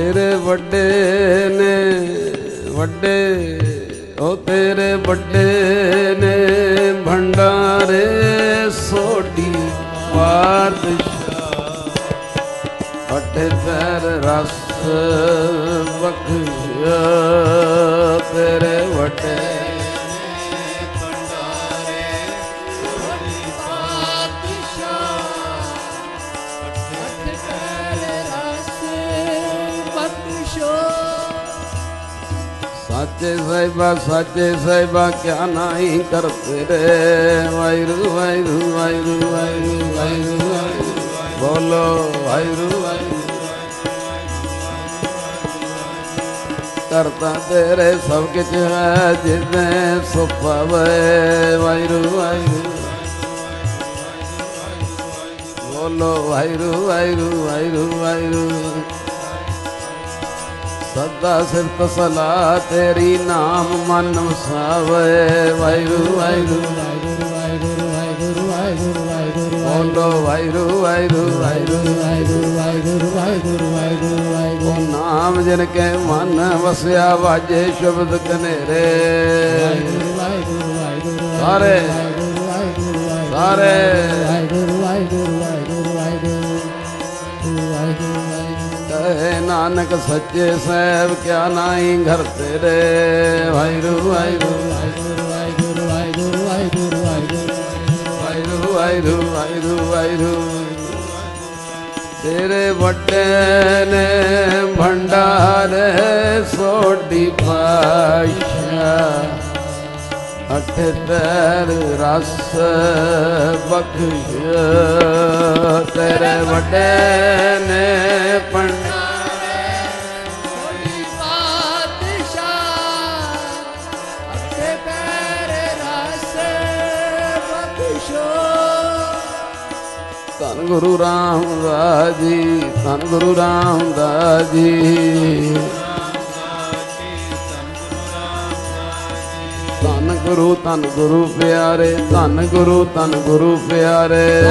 ਤੇਰੇ ਵੱਡੇ ਨੇ, ਵੱਡੇ, ਉਹ ਤੇਰੇ ਵੱਡੇ ਨੇ। ਭੰਡਾਰੇ ਸੋਢੀ ਪਾਤਸ਼ਾਹ ਅਠੇ ਪੈਰ ਰਸ ਬਖਸ਼ਿਆ। ਤੇਰੇ ਵੱਡੇ ਸਾਚੇ ਸਾਹਿਬਾ ਸਾਚੇ ਸਾਹਿਬਾ ਕਿਆ ਨਹੀਂ ਕਰ ਤੇਰੇ ਵਾਹਿਗੁਰੂ ਵਾਹਿਗੁਰੂ ਵਾਹਿਗੁਰੂ ਵਾਹਿਗੁਰੂ ਵਾਹਿਗੁਰੂ ਵਾਹਿਗੁਰੂ। ਬੋਲੋ, ਵਾਹਿਗੁਰੂ ਵਾਹਿਗੁਰੂ। ਕਰਤਾ ਤੇਰੇ ਸਭ ਕਿਛ ਹੈ ਜਿਨੇ ਸੁਪਵੇ ਵਾਹਿਗੁਰੂ ਵਾਹਿਗੁਰੂ। ਬੋਲੋ, ਵਾਹਿਗੁਰੂ ਵਾਹਿਗੁਰੂ ਵਾਹਿਗੁਰੂ ਵਾਹਿਗੁਰੂ। ਸਦਾ ਸਿਫਤ ਸਲਾ ਤੇਰੀ ਨਾਮ ਮਨ ਵਸਾਵੇ ਵਾਹਿਗੁਰੂ ਵਾਹਿਗੁਰੂ ਵਾਹਿਗੁਰੂ ਵਾਹਿਗੁਰੂ ਵਾਹਿਗੁਰੂ ਵਾਹਿਗੁਰੂ ਵਾਹਿਗੁਰੂ ਬੋਲੋ ਵਾਹਿਗੁਰੂ ਵਾਹਿਗੁਰੂ ਵਾਹਿਗੁਰੂ ਵਾਹਿਗੁਰੂ ਵਾਹਿਗੁਰੂ ਵਾਹਿਗੁਰੂ ਵਾਹਿਗੁਰੂ ਵਾਹਿਗੁਰੂ ਨਾਮ ਜਿਨ ਕੇ ਮਨ ਵਸਿਆ ਵਾਜੇ ਸ਼ਬਦ ਕਨੇਰੇ ਵਾਹਿਗੁਰੂ ਵਾਹਿਗੁਰੂ ਵਾਹਿਗੁਰੂ ਸਾਰੇ ਸਾਰੇ ਵਾਹਿਗੁਰੂ ਵਾਹਿਗੁਰੂ ਨਾਨਕ ਸੱਚੇ ਸਾਹਿਬ ਕਿਆ ਨਾਹੀ ਘਰ ਤੇਰੇ ਵਾਹਿਗੁਰੂ ਵਾਹਿਗੁਰੂ ਵਾਹਿਗੁਰੂ ਵਾਹਿਗੁਰੂ ਵਾਹਿਗੁਰੂ ਵਾਹਿਗੁਰੂ ਵਾਹਿਗੁਰੂ ਵਾਹਿਗੁਰੂ ਵਾਹਿਗੁਰੂ ਵਾਹਿਗੁਰੂ ਵਾਹਿਗੁਰੂ ਤੇਰੇ ਵੱਡੇ ਨੇ ਭੰਡਾਰੇ ਸੋਡੀ ਪਾਸ਼ਾ ਅਠ ਤੇਰ ਰਸ ਬਖਸ਼ ਤੇਰੇ ਵੱਡੇ ਨੇ ਭੰਡਾਰੇ ਧੰਨ ਗੁਰੂ ਰਾਮਦਾਸ ਜੀ ਧੰਨ ਗੁਰੂ ਰਾਮਦਾਸ ਜੀ। ਧੰਨ ਗੁਰੂ ਧੰਨ ਗੁਰੂ ਪਿਆਰੇ ਧੰਨ ਗੁਰੂ ਧੰਨ ਗੁਰੂ ਪਿਆਰੇ।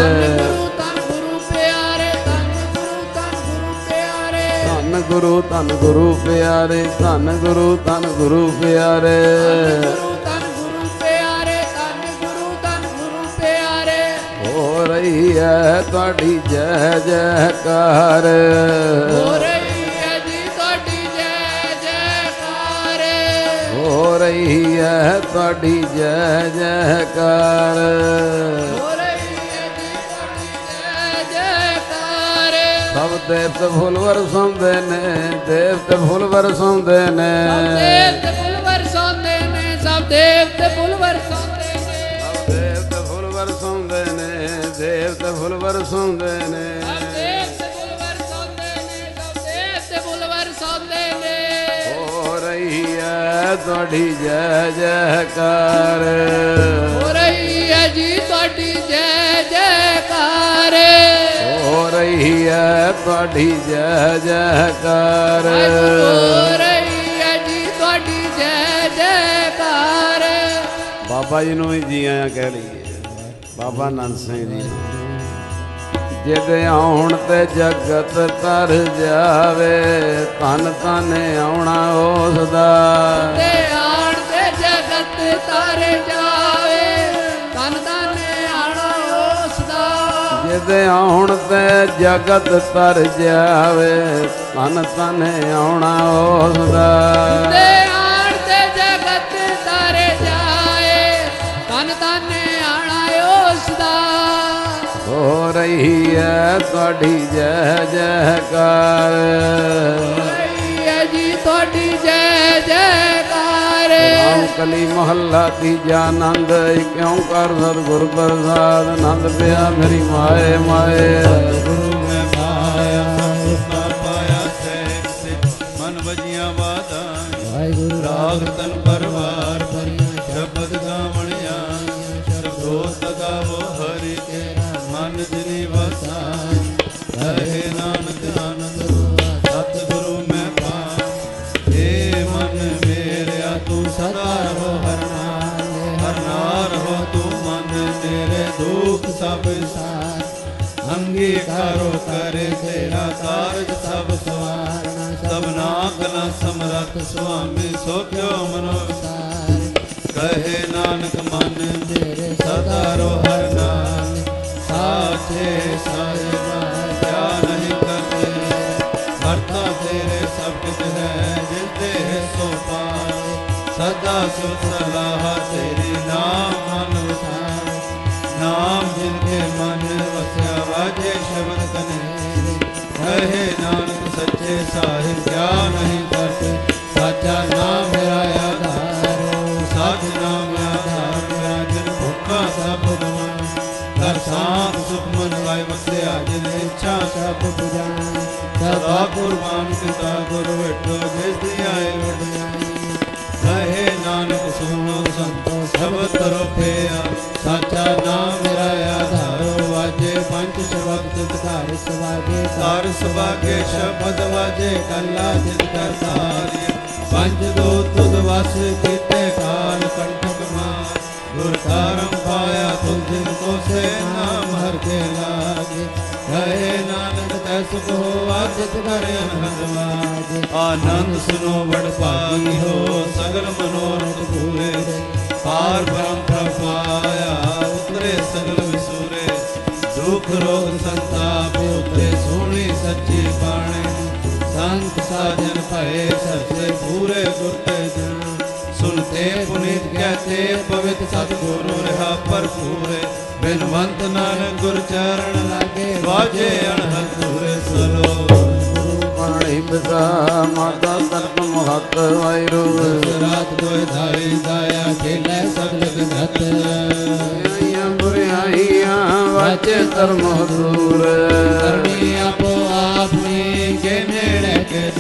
ਧੰਨ ਗੁਰੂ ਧੰਨ ਗੁਰੂ ਪਿਆਰੇ ਧੰਨ ਗੁਰੂ ਧੰਨ ਗੁਰੂ ਪਿਆਰੇ। ਹੋ ਰਹੀ ਹੈ ਤੁਹਾਡੀ ਜੈ ਜੈਕਾਰ। ਹੋ ਰਹੀ ਹੈ ਤੁਹਾਡੀ ਜੈ ਜੈਕਾਰ। ਸਭ ਦੇਵਤ ਫੁੱਲ ਵਰਸਾਉਂਦੇ ਨੇ ਦੇਵਤ ਫੁੱਲ ਵਰਸਾਉਂਦੇ ਨੇ। ਦੇਵ ਤੇ ਫੁੱਲ ਵਰਸਾਉਂਦੇ ਨੇ ਸਭ ਦੇਵ ਤੇ ਫੁੱਲ ਵਰਸਾਉਂਦੇ ਨੇ ਦੇਵਤ ਫੁੱਲ ਵਰਸਾਉਂਦੇ ਨੇ ਦੇਵਤ ਫੁੱਲ ਨੇ। ਸਭ ਦੇਵ ਤੇ ਫੁੱਲ ਵਰਸਾਉਂਦੇ ਨੇ ਸਭ ਦੇਵ ਤੇ ਫੁੱਲ ਵਰਸਾਉਂਦੇ ਨੇ। ਹੋ ਰਹੀ ਹੈ ਤੁਹਾਡੀ ਜੈ ਜੈਕਾਰ। ਹੋ ਰਹੀ ਹੈ ਜੀ ਤੁਹਾਡੀ ਜੈ ਜੈਕਾਰ। ਹੋ ਰਹੀ ਹੈ ਤੁਹਾਡੀ ਜੈ ਜੈਕਾਰ। ਹੋ ਰਹੀ ਹੈ ਜੀ ਤੁਹਾਡੀ ਜੈ ਜੈਕਾਰ। ਬਾਬਾ ਜੀ ਨੂੰ ਵੀ ਜੀ ਆਇਆਂ ਕਹਿ ਲਈਏ। ਬਾਬਾ ਨੰਦ ਸਿੰਘ ਜੀ ਨੂੰ। ਜਿਹਦੇ ਆਉਣ ਤੇ ਜਗਤ ਤਰ ਜਾਵੇ ਤਨ ਤਨ ਆਉਣਾ ਉਸ ਦਾ ਤੇ ਆਣ ਤੇ ਜਗਤ ਤਰ ਜਾਵੇ ਤਨ ਤਨ ਆਣਾ ਉਸ ਦਾ ਜਿਹਦੇ ਆਉਣ ਤੇ ਜਗਤ ਤਰ ਜਾਵੇ ਤਨ ਤਨ ਆਉਣਾ ਉਸ ਦਾ ਹੋ ਰਹੀ ਹੈ ਤੁਹਾਡੀ ਜੈ ਜੈਕਾਰ। ਰਹੀ ਹੈ ਜੀ ਤੁਹਾਡੀ ਜੈ ਜੈਕਾਰ। ਰਾਮ ਕਲੀ ਮਹੱਲਾ ਤੀਜਾ ਆਨੰਦ ਕਿਉਂ ਕਰ ਸਤਿਗੁਰ ਪ੍ਰਸਾਦ। ਆਨੰਦ ਪਿਆ ਮੇਰੀ ਮਾਏ ਮਾਏ। ਗੁਰੂ ਮੈਂ ਪਾਇਆ ਸੁਖਾ ਪਾਇਆ ਸਹਿਬ ਸੇ ਮਨ ਵਜੀਆਂ ਬਾਤਾਂ ਵਾਹਿਗੁਰੂ ਰਾਗ ਅੰਗੀਕਾਰੋ ਕਰੇ ਤੇਰਾ ਕਾਰਜ ਸਭ ਸਵਾਰਨਾ ਸਭਨਾ ਕਲਾ ਸਮਰੱਥ ਸੁਆਮੀ ਸੋ ਕਿਉ ਮਨੋ ਕਹੇ ਨਾਨਕ ਮਨ ਮੇਰੇ ਸਦਾ ਰੋ ਹਰ ਨਾਮ ਸਾਚੇ ਸਾਹਿਬਾ ਕਿਆ ਨਹੀਂ ਕਰਤੇ ਵਰਤਾ ਤੇਰੇ ਸਭ ਕੁਝ ਹੈ, ਜਿਸ ਤੇ ਸੋ ਪਾਏ ਸਦਾ ਸੁਖ ਸਲਾਹ ਤੇਰੀ ਦੇ ਸਾਹਿ ਗਿਆਨ ਹੀ ਬਸ ਸਾਚਾ ਨਾਮ ਮੇਰਾ ਆਧਾਰੋ ਸਾਚ ਨਾਮ ਆਧਾਰ ਮੇਰਾ ਜਨ ਭੁੱਖਾ ਸਭ ਭਗਵਾਨ ਕਰ ਸਾਥ ਸੁਖਮਨ ਵਾਇ ਵਸਿਆ ਜਿਨ ਇੱਛਾ ਸਭ ਪੁਜਾਨ ਸਦਾ ਕੁਰਬਾਨ ਕਿਤਾ ਗੁਰ ਵੇਟੋ ਜਿਸ ਦੀ ਆਏ ਵਡਿਆਈ ਕਹੇ ਨਾਨਕ ਸੁਣੋ ਸੰਤੋ ਸਭ ਤਰਫੇ ਆ ਸਾਚਾ ਨਾਮ ਸਵਾਗੇ ਘਰ ਸਵਾਗੇ ਸ਼ਬਦ ਵਾਜੇ ਕੱਲਾ ਜਿਤ ਕਰ ਧਾਰਿਆ ਪੰਜ ਦੋ ਤੁਧ ਵਸ ਕੀਤੇ ਕਾਲ ਕੰਠਕ ਮਾਰ। ਗੁਰ ਕਾਰਮ ਪਾਇਆ ਤੁਧ ਕੋ ਸੇ ਨਾਮ ਹਰ ਕੇ ਲਾਗੇ ਕਹੇ ਨਾਨਕ ਤੈ ਸੁਖ ਹੋ ਆਦਿਤ ਕਰ ਅਨਹਦ ਵਾਜੇ ਆਨੰਦ ਸੁਨੋ ਵਡ ਭਾਗੀ ਹੋ, ਸਗਲ ਮਨੋਰਥ ਪੂਰੇ ਪਾਰ ਬ੍ਰਹਮ ਪ੍ਰਪਾਇਆ ਉਤਰੇ ਸਗਲ ਦੁਖ ਰੋਗ ਸੰਤਾਪ ਉਤਰੇ ਸੋਹਣੀ ਸੱਚੀ ਬਾਣੇ। ਸੰਤ ਸਾਜਨ ਭਏ ਸਰਸੇ ਪੂਰੇ ਗੁਰ ਤੇ ਜਾਣ ਸੁਨਤੇ ਪੁਨੀਤ ਕਹਤੇ ਪਵਿੱਤ ਸਤਿਗੁਰੂ ਰਹਾ ਭਰਪੂਰੇ। ਬਿਨਵੰਤ ਨਾਨਕ ਗੁਰ ਚਰਨ ਲਾਗੇ ਵਾਜੇ ਅਣਹਦ ਪੂਰੇ ਸਲੋ। ਪਾਣੀ ਬਿਸਾ ਮਾਤਾ ਤਰਪ ਮਹਤ ਵਾਇਰੂ ਰਾਤ ਦੋਇ ਧਾਰੀ ਦਾਇਆ ਖੇਲੇ ਸਗਲ ਬਿਨਤ ਆਈਆਂ ਬੁਰਿਆਈਆਂ ਵਾਚੇ ਧਰਮ ਦੂਰ ਕਰਮੀ ਆਪੋ ਆਪਣੀ ਕੇ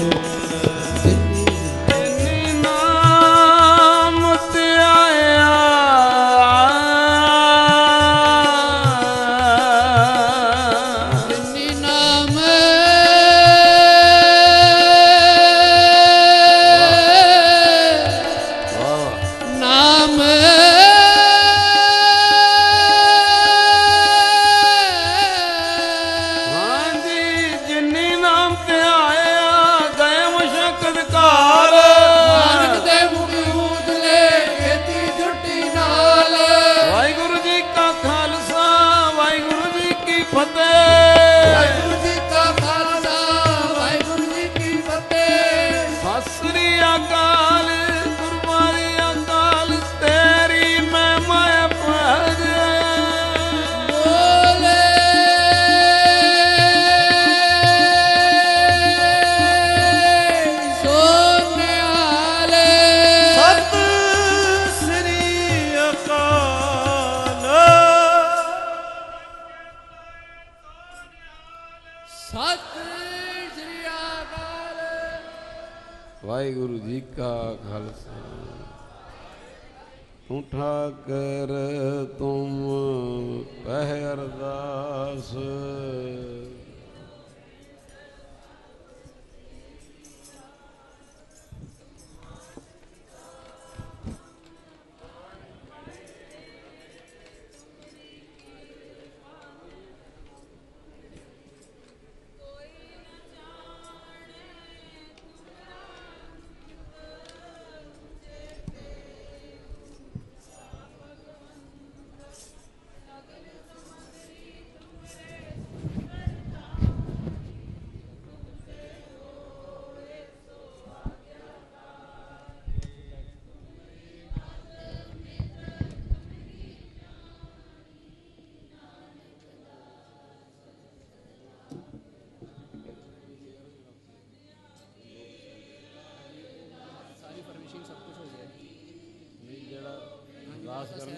ਅਰਦਾਸ ਕਰਨੀ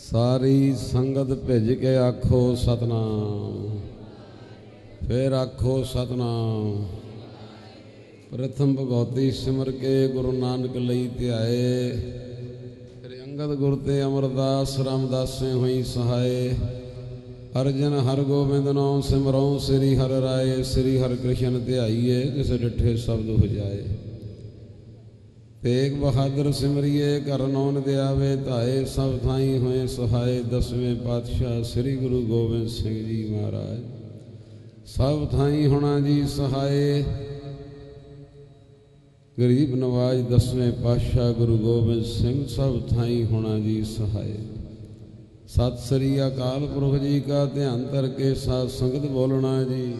ਸਾਰੀ ਸੰਗਤ ਭਿੱਜ ਕੇ ਆਖੋ ਸਤਨਾਮ। ਫਿਰ ਆਖੋ ਸਤਨਾਮ। ਪ੍ਰਥਮ ਭਗਉਤੀ ਸਿਮਰ ਕੇ ਗੁਰੂ ਨਾਨਕ ਲਈ ਧਿਆਏ। ਗੁਰ ਤੇ ਅਮਰਦਾਸ, ਰਾਮਦਾਸੇ ਹੋਈ ਸਹਾਏ। ਅਰਜਨ ਹਰ ਗੋਬਿੰਦ ਨਾਮ ਸਿਮਰਉ, ਸ੍ਰੀ ਹਰਿ ਰਾਏ, ਸ੍ਰੀ ਹਰਿ ਕ੍ਰਿਸ਼ਨ ਧਿਆਈਏ ਕਿਸ ਡਿਠੇ ਸ਼ਬਦ ਹੋ ਜਾਏ। ਤੇਗ ਬਹਾਦਰ ਸਿਮਰਿਏ ਕਰ ਨੌਨ ਦਿਆਵੇ ਧਾਏ ਸਭ ਥਾਈ ਹੋਏ ਸਹਾਏ, ਦਸਵੇਂ ਪਾਤਸ਼ਾਹ ਸ੍ਰੀ ਗੁਰੂ ਗੋਬਿੰਦ ਸਿੰਘ ਜੀ ਮਹਾਰਾਜ। ਸਭ ਥਾਈ ਹੋਣਾ ਜੀ ਸਹਾਏ। ਗਰੀਬ ਨਵਾਜ ਦਸਵੇਂ ਪਾਤਸ਼ਾਹ ਗੁਰੂ ਗੋਬਿੰਦ ਸਿੰਘ ਸਭ ਥਾਈ ਹੋਣਾ ਜੀ ਸਹਾਇ। ਸਤਿ ਸ੍ਰੀ ਅਕਾਲ ਪੁਰਖ ਜੀ ਕਾ ਧਿਆਨ ਕਰਕੇ ਸਾਧ ਸੰਗਤ ਬੋਲਣਾ ਜੀ।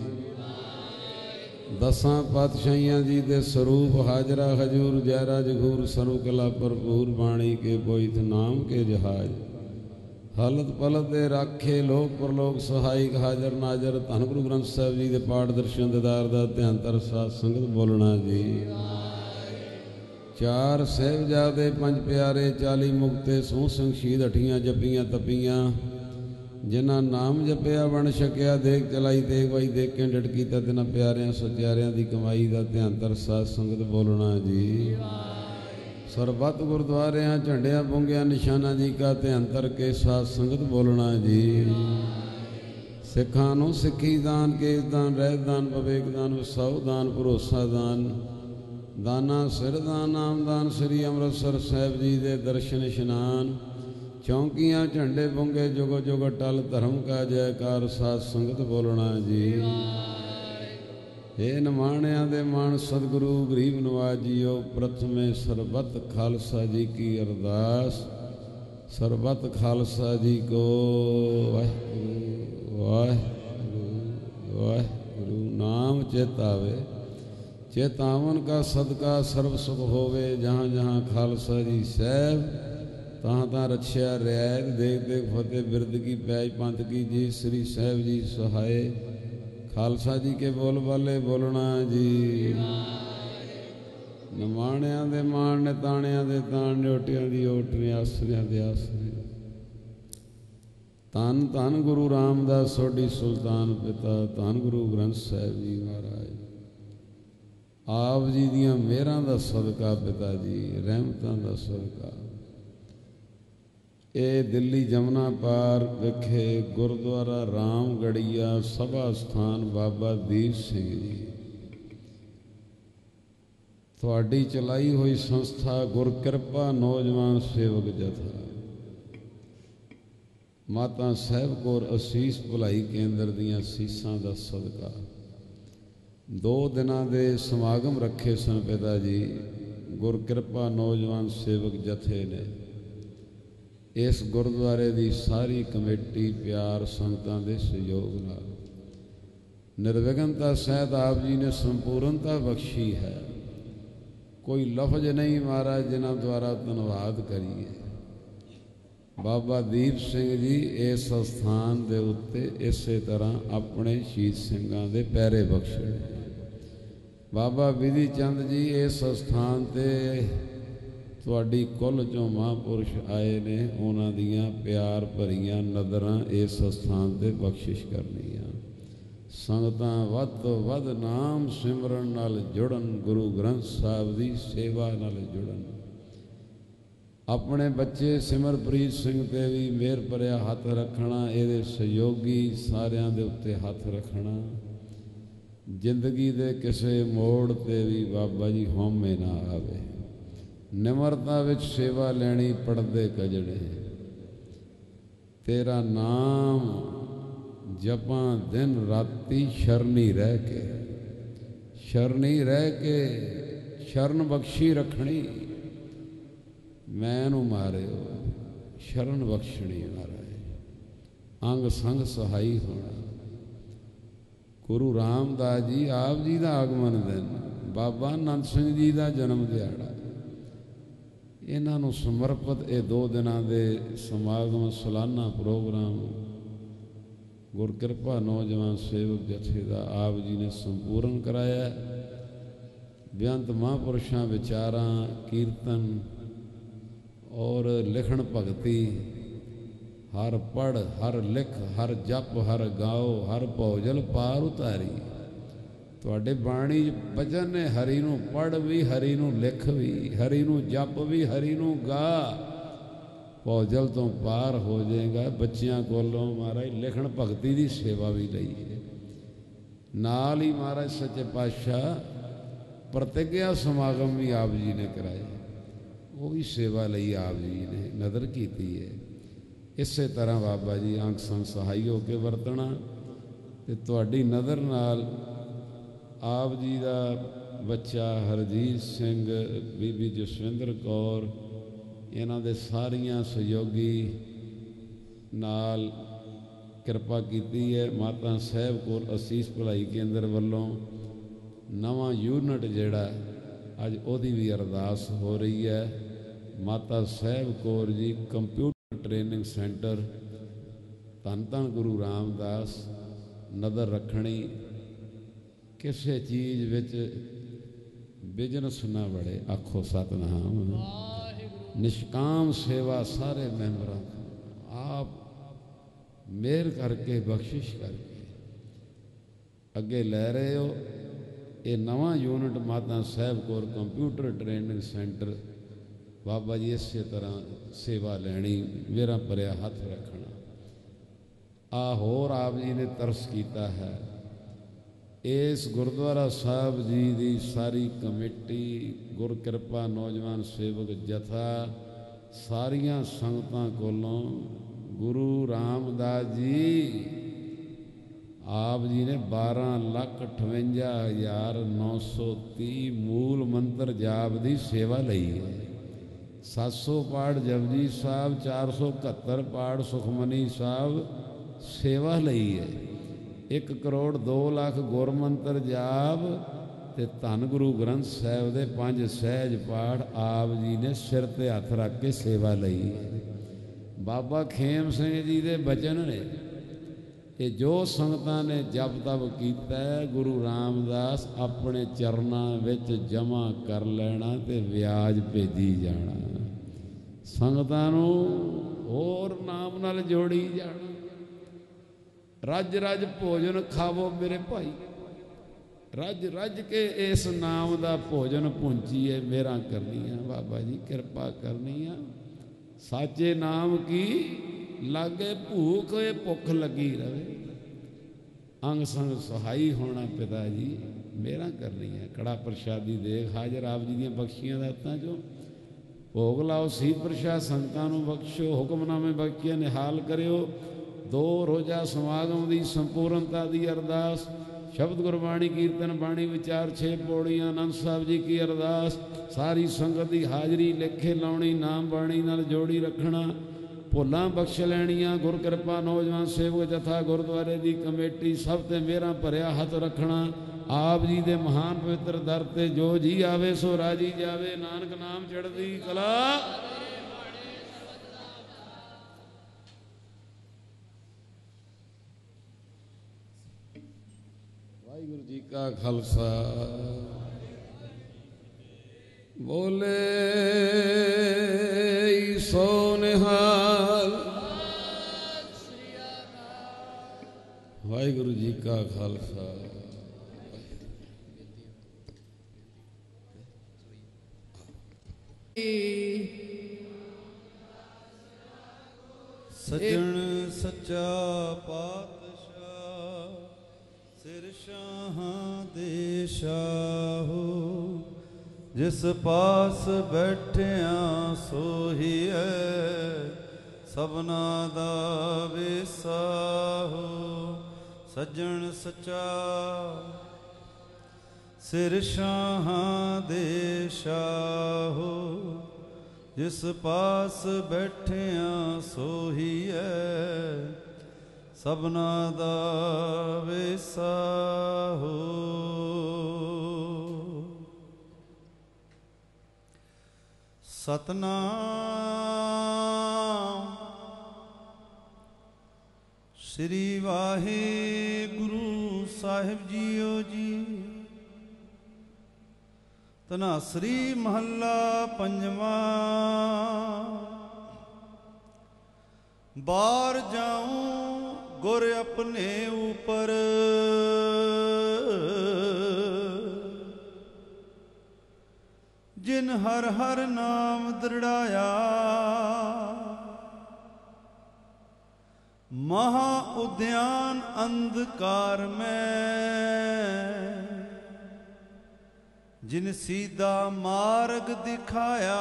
ਦਸਾਂ ਪਾਤਸ਼ਾਹੀਆਂ ਜੀ ਦੇ ਸਰੂਪ ਹਾਜ਼ਰਾ ਹਜੂਰ ਜੈਰਾ ਜਗੂਰ ਸਰੂ ਕਲਾ ਭਰਪੂਰ ਬਾਣੀ ਕੇ ਪੋਇਤ ਨਾਮ ਕੇ ਜਹਾਜ। ਹਾਲਤ ਪਲਤ ਦੇ ਰਾਖੇ ਲੋਕ ਪਰਲੋਕ ਸਹਾਇਕ ਹਾਜ਼ਰ ਨਾਜ਼ਰ ਧੰਨ ਗੁਰੂ ਗ੍ਰੰਥ ਸਾਹਿਬ ਜੀ ਦੇ ਪਾਠ ਦਰਸ਼ਨ ਦਿਦਾਰ ਦਾ ਧਿਆਨ ਤਰ ਸਾਧ ਸੰਗਤ ਬੋਲਣਾ ਜੀ। ਚਾਰ ਸਹਿਬਜ਼ਾਦੇ, ਪੰਜ ਪਿਆਰੇ 40 ਮੁਕਤੇ ਸੂਹ ਸਿੰਘ ਅਠੀਆਂ ਜਪੀਆਂ ਤਪੀਆਂ, ਜਿਨ੍ਹਾਂ ਨਾਮ ਜਪਿਆ ਬਣ ਛਕਿਆ ਦੇਖ ਚਲਾਈ ਦੇਖ ਬਾਈ ਦੇਖ ਕੇ ਡਟ ਕੀਤਾ, ਤਿਨਾਂ ਪਿਆਰਿਆਂ, ਸਚਿਆਰਿਆਂ ਦੀ ਕਮਾਈ ਦਾ ਧਿਆਨ ਤਰ ਸਾਧ ਸੰਗਤ ਬੋਲਣਾ ਜੀ। ਸਰਬੱਤ ਗੁਰਦੁਆਰਿਆਂ, ਝੰਡਿਆਂ ਬੁੰਗਿਆਂ ਨਿਸ਼ਾਨਾ ਜੀ ਕਾ ਧਿਆਨ ਤਰ ਕੇ ਸਾਧ ਸੰਗਤ ਬੋਲਣਾ ਜੀ। ਸਿੱਖਾਂ ਨੂੰ ਸਿੱਖੀ ਦਾਨ, ਕੇਸ ਦਾਨ, ਰਹਿਤ ਦਾਨ, ਵਿਵੇਕ ਦਾਨ, ਵਿਸਾਉ ਦਾਨ, ਭਰੋਸਾ ਦਾਨ ਦਾਨਾ ਸਿਰ ਦਾਨ ਨਾਮ ਸ੍ਰੀ ਅੰਮ੍ਰਿਤਸਰ ਸਾਹਿਬ ਜੀ ਦੇ ਦਰਸ਼ਨ ਇਸ਼ਨਾਨ, ਚੌਂਕੀਆਂ, ਝੰਡੇ ਬੁੰਗੇ ਜੁਗ ਜੁਗ ਟਲ ਧਰਮ ਕਾ ਜੈਕਾਰ ਸਾਧ ਸੰਗਤ ਬੋਲਣਾ ਜੀ। ਏ ਨਮਾਣਿਆਂ ਦੇ ਮਾਣ ਸਤਿਗੁਰੂ, ਗਰੀਬ ਨਵਾਜ ਜੀਓ, ਪ੍ਰਥਮੇ ਸਰਬਤ ਖਾਲਸਾ ਜੀ ਕੀ ਅਰਦਾਸ। ਸਰਬਤ ਖਾਲਸਾ ਜੀ ਕੋ ਵਾਹਿਗੁਰੂ ਵਾਹਿਗੁਰੂ ਵਾਹਿਗੁਰੂ, ਨਾਮ ਚੇਤਾਵੇ। ਚੇਤਾਵਨ ਕਾ ਸਦਕਾ ਸਰਬ ਸੁਖ ਹੋਵੇ, ਜਹਾਂ ਜਹਾਂ ਖਾਲਸਾ ਜੀ ਸਹਿਬ, ਤਾਂ ਤਾਂ ਰਛਿਆ ਰਿਆਇਤ ਦੇਖ ਦੇਖ ਫਤਿਹ ਬਿਰਦ ਕੀ ਪੈਜ, ਪੰਥ ਕੀ ਜੀ ਸ੍ਰੀ ਸਾਹਿਬ ਜੀ ਸਹਾਏ। ਖਾਲਸਾ ਜੀ ਕੇ ਬੋਲ ਬਾਲੇ, ਬੋਲਣਾ ਜੀ। ਨਮਾਣਿਆਂ ਦੇ ਮਾਣ ਨੇ ਤਾਣਿਆਂ ਦੇ ਤਾਣ ਨਿਓਟਿਆਂ ਦੀ ਓਟ ਨੇ ਆਸਰਿਆਂ ਦੇ ਆਸਰੇ। ਧੰਨ ਧੰਨ ਗੁਰੂ ਰਾਮਦਾਸ, ਸੋਢੀ ਸੁਲਤਾਨ ਪਿਤਾ, ਧੰਨ ਗੁਰੂ ਗ੍ਰੰਥ ਸਾਹਿਬ ਜੀ ਮਹਾਰਾਜ। ਆਪ ਜੀ ਦੀਆਂ ਮਿਹਰਾਂ ਦਾ ਸਦਕਾ ਪਿਤਾ ਜੀ, ਰਹਿਮਤਾਂ ਦਾ ਸਦਕਾ। ਇਹ ਦਿੱਲੀ ਜਮਨਾ ਪਾਰ ਵਿਖੇ ਗੁਰਦੁਆਰਾ ਰਾਮਗੜੀਆ ਸਭਾ ਸਥਾਨ ਬਾਬਾ ਦੀਪ ਸਿੰਘ ਜੀ। ਤੁਹਾਡੀ ਚਲਾਈ ਹੋਈ ਸੰਸਥਾ ਗੁਰਕਿਰਪਾ ਨੌਜਵਾਨ ਸੇਵਕ ਜਥਾ। ਮਾਤਾ ਸਾਹਿਬ ਕੌਰ ਅਸੀਸ ਭਲਾਈ ਕੇਂਦਰ ਦੀਆਂ ਸੀਸਾਂ ਦਾ ਸਦਕਾ। ਦੋ ਦਿਨਾਂ ਦੇ ਸਮਾਗਮ ਰੱਖੇ ਸਨ ਪਿਤਾ ਜੀ। ਗੁਰਕਿਰਪਾ ਨੌਜਵਾਨ ਸੇਵਕ ਜਥੇ ਨੇ। ਇਸ ਗੁਰਦੁਆਰੇ ਦੀ ਸਾਰੀ ਕਮੇਟੀ, ਪਿਆਰ, ਸੰਗਤਾਂ ਦੇ ਸਹਿਯੋਗ ਨਾਲ। ਨਿਰਵਿਘਨਤਾ ਸਹਿਤ ਆਪ ਜੀ ਨੇ ਸੰਪੂਰਨਤਾ ਬਖਸ਼ੀ ਹੈ। ਕੋਈ ਲਫ਼ਜ਼ ਨਹੀਂ ਮਹਾਰਾਜ, ਜਿਨ੍ਹਾਂ ਦੁਆਰਾ ਧੰਨਵਾਦ ਕਰੀਏ। ਬਾਬਾ ਦੀਪ ਸਿੰਘ ਜੀ ਇਸ ਸਥਾਨ ਦੇ ਉੱਤੇ ਇਸੇ ਤਰ੍ਹਾਂ ਆਪਣੇ ਸ਼ਹੀਦ ਸਿੰਘਾਂ ਦੇ ਪੈਰੇ ਬਖਸ਼ੇ। ਬਾਬਾ ਵਿਧੀ ਚੰਦ ਜੀ, ਇਸ ਸਥਾਨ ਤੇ ਤੁਹਾਡੀ ਕੁੱਲ ਚੋਂ ਮਹਾਂਪੁਰਸ਼ ਆਏ ਨੇ। ਉਹਨਾਂ ਦੀਆਂ ਪਿਆਰ ਭਰੀਆਂ ਨਜ਼ਰਾਂ ਇਸ ਸਥਾਨ ਤੇ ਬਖਸ਼ਿਸ਼ ਕਰਨੀਆਂ। ਸੰਗਤਾਂ ਵੱਧ ਤੋਂ ਵੱਧ ਨਾਮ ਸਿਮਰਨ ਨਾਲ ਜੁੜਨ, ਗੁਰੂ ਗ੍ਰੰਥ ਸਾਹਿਬ ਦੀ ਸੇਵਾ ਨਾਲ ਜੁੜਨ। ਆਪਣੇ ਬੱਚੇ ਸਿਮਰਪ੍ਰੀਤ ਸਿੰਘ ਤੇ ਵੀ ਮਿਹਰ ਭਰਿਆ ਹੱਥ ਰੱਖਣਾ, ਇਹਦੇ ਸਹਿਯੋਗੀ ਸਾਰਿਆਂ ਦੇ ਉੱਤੇ ਹੱਥ ਰੱਖਣਾ। ਜ਼ਿੰਦਗੀ ਦੇ ਕਿਸੇ ਮੋੜ ਤੇ ਵੀ ਬਾਬਾ ਜੀ ਹਉਮੈ ਨਾ ਆਵੇ। ਨਿਮਰਤਾ ਵਿੱਚ ਸੇਵਾ ਲੈਣੀ ਪੜਦੇ ਕਜੜੇ ਤੇਰਾ ਨਾਮ ਜਪਾਂ ਦਿਨ ਰਾਤੀ ਸ਼ਰਨੀ ਰਹਿ ਕੇ। ਸ਼ਰਨੀ ਰਹਿ ਕੇ ਸ਼ਰਨ ਬਖਸ਼ੀ ਰੱਖਣੀ। ਮੈਂ ਨੂੰ ਮਾਰਿਓ, ਸ਼ਰਨ ਬਖਸ਼ਣੀ ਮਹਾਰਾਜ ਅੰਗ ਸੰਗ ਸਹਾਈ ਹੋਣਾ। ਗੁਰੂ ਰਾਮਦਾਸ ਜੀ ਆਪ ਜੀ ਦਾ ਆਗਮਨ ਦਿਨ, ਬਾਬਾ ਆਨੰਦ ਸਿੰਘ ਜੀ ਦਾ ਜਨਮ ਦਿਹਾੜਾ। ਇਹਨਾਂ ਨੂੰ ਸਮਰਪਿਤ ਇਹ ਦੋ ਦਿਨਾਂ ਦੇ ਸਮਾਗਮ, ਸਾਲਾਨਾ ਪ੍ਰੋਗਰਾਮ ਗੁਰਕਿਰਪਾ ਨੌਜਵਾਨ ਸੇਵਕ ਜਥੇ ਦਾ ਆਪ ਜੀ ਨੇ ਸੰਪੂਰਨ ਕਰਾਇਆ। ਬੇਅੰਤ ਮਹਾਂਪੁਰਸ਼ਾਂ ਵਿਚਾਰਾਂ, ਕੀਰਤਨ ਔਰ ਲਿਖਣ ਭਗਤੀ ਹਰ ਪੜ ਹਰ ਲਿਖ, ਹਰ ਜਪ, ਹਰ ਗਾਓ, ਹਰ ਭੋਜਲ ਪਾਰ ਉਤਾਰੀ। ਤੁਹਾਡੇ ਬਾਣੀ ਬਚਨ ਨੇ ਹਰੀ ਨੂੰ ਪੜ ਵੀ, ਹਰੀ ਨੂੰ ਲਿਖ ਵੀ, ਹਰੀ ਨੂੰ ਜਪ ਵੀ, ਹਰੀ ਨੂੰ ਗਾ। ਭੋਜਲ ਤੋਂ ਪਾਰ ਹੋ ਜਾਏਗਾ, ਬੱਚਿਆਂ ਕੋਲੋਂ ਮਹਾਰਾਜ ਲਿਖਣ ਭਗਤੀ ਦੀ ਸੇਵਾ ਵੀ ਲਈ ਨਾਲ ਹੀ ਮਹਾਰਾਜ ਸੱਚੇ ਪਾਤਸ਼ਾਹ ਪ੍ਰਤਿਗਿਆ ਸਮਾਗਮ ਵੀ ਆਪ ਜੀ ਨੇ ਕਰਾਇਆ। ਉਹ ਵੀ ਸੇਵਾ ਲਈ ਆਪ ਜੀ ਨੇ ਨਜ਼ਰ ਕੀਤੀ ਹੈ। ਇਸੇ ਤਰ੍ਹਾਂ ਬਾਬਾ ਜੀ ਅੰਗ ਸੰਗ ਸਹਾਈ ਹੋ ਕੇ ਵਰਤਣਾ ਤੇ ਤੁਹਾਡੀ ਨਜ਼ਰ ਨਾਲ ਆਪ ਜੀ ਦਾ ਬੱਚਾ ਹਰਜੀਤ ਸਿੰਘ, ਬੀਬੀ ਜਸਵਿੰਦਰ ਕੌਰ, ਇਹਨਾਂ ਦੇ ਸਾਰੀਆਂ ਸਹਿਯੋਗੀ ਨਾਲ ਕਿਰਪਾ ਕੀਤੀ ਹੈ। ਮਾਤਾ ਸਾਹਿਬ ਕੋਲ ਅਸੀਸ ਭਲਾਈ ਕੇਂਦਰ ਵੱਲੋਂ ਨਵਾਂ ਯੂਨਿਟ ਜਿਹੜਾ ਅੱਜ ਉਹਦੀ ਵੀ ਅਰਦਾਸ ਹੋ ਰਹੀ ਹੈ। Mata Sahib Kaur ji computer training centre ਧੰਨ ਧੰਨ ਗੁਰੂ ਰਾਮਦਾਸ ਨਜ਼ਰ ਰੱਖਣੀ ਕਿਸੇ ਚੀਜ਼ ਵਿੱਚ ਬਿਜਨਸ ਨਾ ਬੜੇ ਆਖੋ ਸਤਨਾਮ ਨਿਸ਼ਕਾਮ ਸੇਵਾ ਸਾਰੇ ਮੈਂਬਰਾਂ ਤੋਂ। ਆਪ ਮਿਹਰ ਕਰਕੇ ਬਖਸ਼ਿਸ਼ ਕਰਕੇ ਅੱਗੇ ਲੈ ਰਹੇ ਹੋ ਇਹ ਨਵਾਂ ਯੂਨਿਟ ਮਾਤਾ ਸਾਹਿਬ ਕੋਲ ਕੰਪਿਊਟਰ ਟ੍ਰੇਨਿੰਗ ਸੈਂਟਰ ਬਾਬਾ ਜੀ ਇਸੇ ਤਰ੍ਹਾਂ ਸੇਵਾ ਲੈਣੀ ਮੇਰਾ ਭਰਿਆ, ਹੱਥ ਰੱਖਣਾ। ਆ ਹੋਰ ਆਪ ਜੀ ਨੇ ਤਰਸ ਕੀਤਾ ਹੈ। ਇਸ ਗੁਰਦੁਆਰਾ ਸਾਹਿਬ ਜੀ ਦੀ ਸਾਰੀ ਕਮੇਟੀ ਗੁਰ ਕਿਰਪਾ ਨੌਜਵਾਨ ਸੇਵਕ ਜਥਾ, ਸਾਰੀਆਂ ਸੰਗਤਾਂ ਕੋਲੋਂ ਗੁਰੂ ਰਾਮਦਾਸ ਜੀ, ਆਪ ਜੀ ਨੇ 12 ਲੱਖ 58 ਹਜ਼ਾਰ 930 ਮੂਲ ਮੰਤਰ ਜਾਪ ਦੀ ਸੇਵਾ ਲਈ ਹੈ। 700 ਪਾਠ ਜਪਜੀ ਸਾਹਿਬ 471 ਪਾਠ ਸੁਖਮਨੀ ਸਾਹਿਬ ਸੇਵਾ ਲਈ ਹੈ। 1 ਕਰੋੜ 2 ਲੱਖ ਗੁਰਮੰਤਰ ਜਾਪ ਤੇ ਧੰਨ ਗੁਰੂ ਗ੍ਰੰਥ ਸਾਹਿਬ ਦੇ ਪੰਜ ਸਹਿਜ ਪਾਠ ਆਪ ਜੀ ਨੇ ਸਿਰ ਤੇ ਹੱਥ ਰੱਖ ਕੇ ਸੇਵਾ ਲਈ ਬਾਬਾ ਖੇਮ ਸਿੰਘ ਜੀ ਦੇ ਬਚਨ ਨੇ ਇਹ ਜੋ ਸੰਗਤਾਂ ਨੇ ਜਪ ਤਪ ਕੀਤਾ, ਗੁਰੂ ਰਾਮਦਾਸ ਆਪਣੇ ਚਰਨਾਂ ਵਿੱਚ ਜਮਾ ਕਰ ਲੈਣਾ ਤੇ ਵਿਆਜ ਭੇਜੀ ਜਾਣਾ। ਸੰਗਤਾਂ ਨੂੰ ਹੋਰ ਨਾਮ ਨਾਲ ਜੋੜੀ ਜਾਣਾ। ਰੱਜ ਰੱਜ ਭੋਜਨ ਖਾਵੋ ਮੇਰੇ ਭਾਈ। ਰੱਜ ਰੱਜ ਕੇ ਇਸ ਨਾਮ ਦਾ ਭੋਜਨ ਪੁੰਚੀਏ ਮੇਰਾ ਕਰਨੀਆਂ ਬਾਬਾ ਜੀ ਕਿਰਪਾ ਕਰਨੀਆਂ ਸਾਚੇ ਨਾਮ ਕੀ? ਲਾਗੇ ਭੂਖ ਏ ਭੁੱਖ ਲੱਗੀ ਰਵੇ। ਅੰਗ ਸੰਗ ਸਹਾਈ ਹੋਣਾ ਪਿਤਾ ਜੀ ਮੇਰਾ ਕਰਨੀ ਹੈ ਕੜਾ ਪ੍ਰਸ਼ਾਦੀ ਦੇਖ, ਹਾਜ਼ਰ ਆਪ ਜੀ ਦੀਆਂ ਬਖਸ਼ੀਆਂ ਦਾਤਾਂ ਚੋਂ। ਭੋਗ ਲਾਓ, ਸੀਤ ਪ੍ਰਸ਼ਾਦ ਸੰਤਾਂ ਨੂੰ ਬਖਸ਼ੋ, ਹੁਕਮਨਾਮੇ ਬਖਸ਼ੀਆਂ ਨਿਹਾਲ ਕਰਿਓ। ਦੋ ਰੋਜ਼ਾ ਸਮਾਗਮ ਦੀ ਸੰਪੂਰਨਤਾ ਦੀ ਅਰਦਾਸ। ਸ਼ਬਦ ਗੁਰਬਾਣੀ, ਕੀਰਤਨ ਬਾਣੀ, ਵਿਚਾਰ ਛੇ ਪੌੜੀਆਂ, ਆਨੰਦ ਸਾਹਿਬ ਜੀ ਕੀ ਅਰਦਾਸ। ਸਾਰੀ ਸੰਗਤ ਦੀ ਹਾਜ਼ਰੀ, ਲੇਖੇ, ਲਾਉਣੀ, ਨਾਮ ਬਾਣੀ ਨਾਲ ਜੋੜੀ ਰੱਖਣਾ। ਭੁੱਲਾਂ ਬਖਸ਼ ਲੈਣੀਆਂ, ਗੁਰ ਕਿਰਪਾ ਨੌਜਵਾਨ ਸੇਵਕ ਜਥਾ ਗੁਰਦੁਆਰੇ ਦੀ ਕਮੇਟੀ ਸਭ ਤੇ ਮੇਰਾ ਭਰਿਆ ਹੱਥ ਰੱਖਣਾ, ਆਪ ਜੀ ਦੇ ਮਹਾਨ ਪਵਿੱਤਰ ਦਰ ਤੇ ਜੋ ਜੀ ਆਵੇ ਸੋ ਰਾਜੀ ਜਾਵੇ, ਨਾਨਕ ਨਾਮ ਚੜਦੀ ਕਲਾ। ਵਾਹਿਗੁਰੂ ਜੀ ਕਾ ਖਾਲਸਾ। ਬੋਲੇ ਸੋ ਨਿਹਾਲ ਵਾਹਿਗੁਰੂ ਜੀ ਕਾ ਖਾਲਸਾ। ਸੱਜਣ ਸੱਚਾ ਪਾਤਸ਼ਾਹ ਸਿਰ ਸ਼ਾਹਾਂ ਦੇ ਸ਼ਾਹੋ ਜਿਸ ਪਾਸ ਬੈਠਿਆ ਸੋਹੀ ਹੈ ਸਭਨਾ ਦਾ ਵਿਸਾਹੋ ਸੱਜਣ ਸੱਚਾ। ਸਿਰ ਸ਼ਾਹਾਂ ਦੇ ਸ਼ਾਹੋ ਜਿਸ ਪਾਸ ਬੈਠਿਆ ਸੋਹੀ ਹੈ ਸਭਨਾ ਦਾ ਵਿਸਾਹੋ ਸਤਨਾਮ। ਸ੍ਰੀ ਵਾਹਿਗੁਰੂ ਸਾਹਿਬ ਜੀਓ ਜੀ। ਤਨਾ ਸ੍ਰੀ ਮਹੱਲਾ ਪੰਜਵਾਂ। ਬਾਹਰ ਜਾਉਂ ਗੁਰ ਆਪਣੇ ਉਪਰ। ਜਿਨ ਹਰ ਹਰ ਨਾਮ ਦ੍ਰਿੜਾਇਆ। ਮਹਾ ਉਦਿਆਨ ਅੰਧਕਾਰ ਮੈਂ। ਜਿਨ ਸੀਦਾ ਮਾਰਗ ਦਿਖਾਇਆ।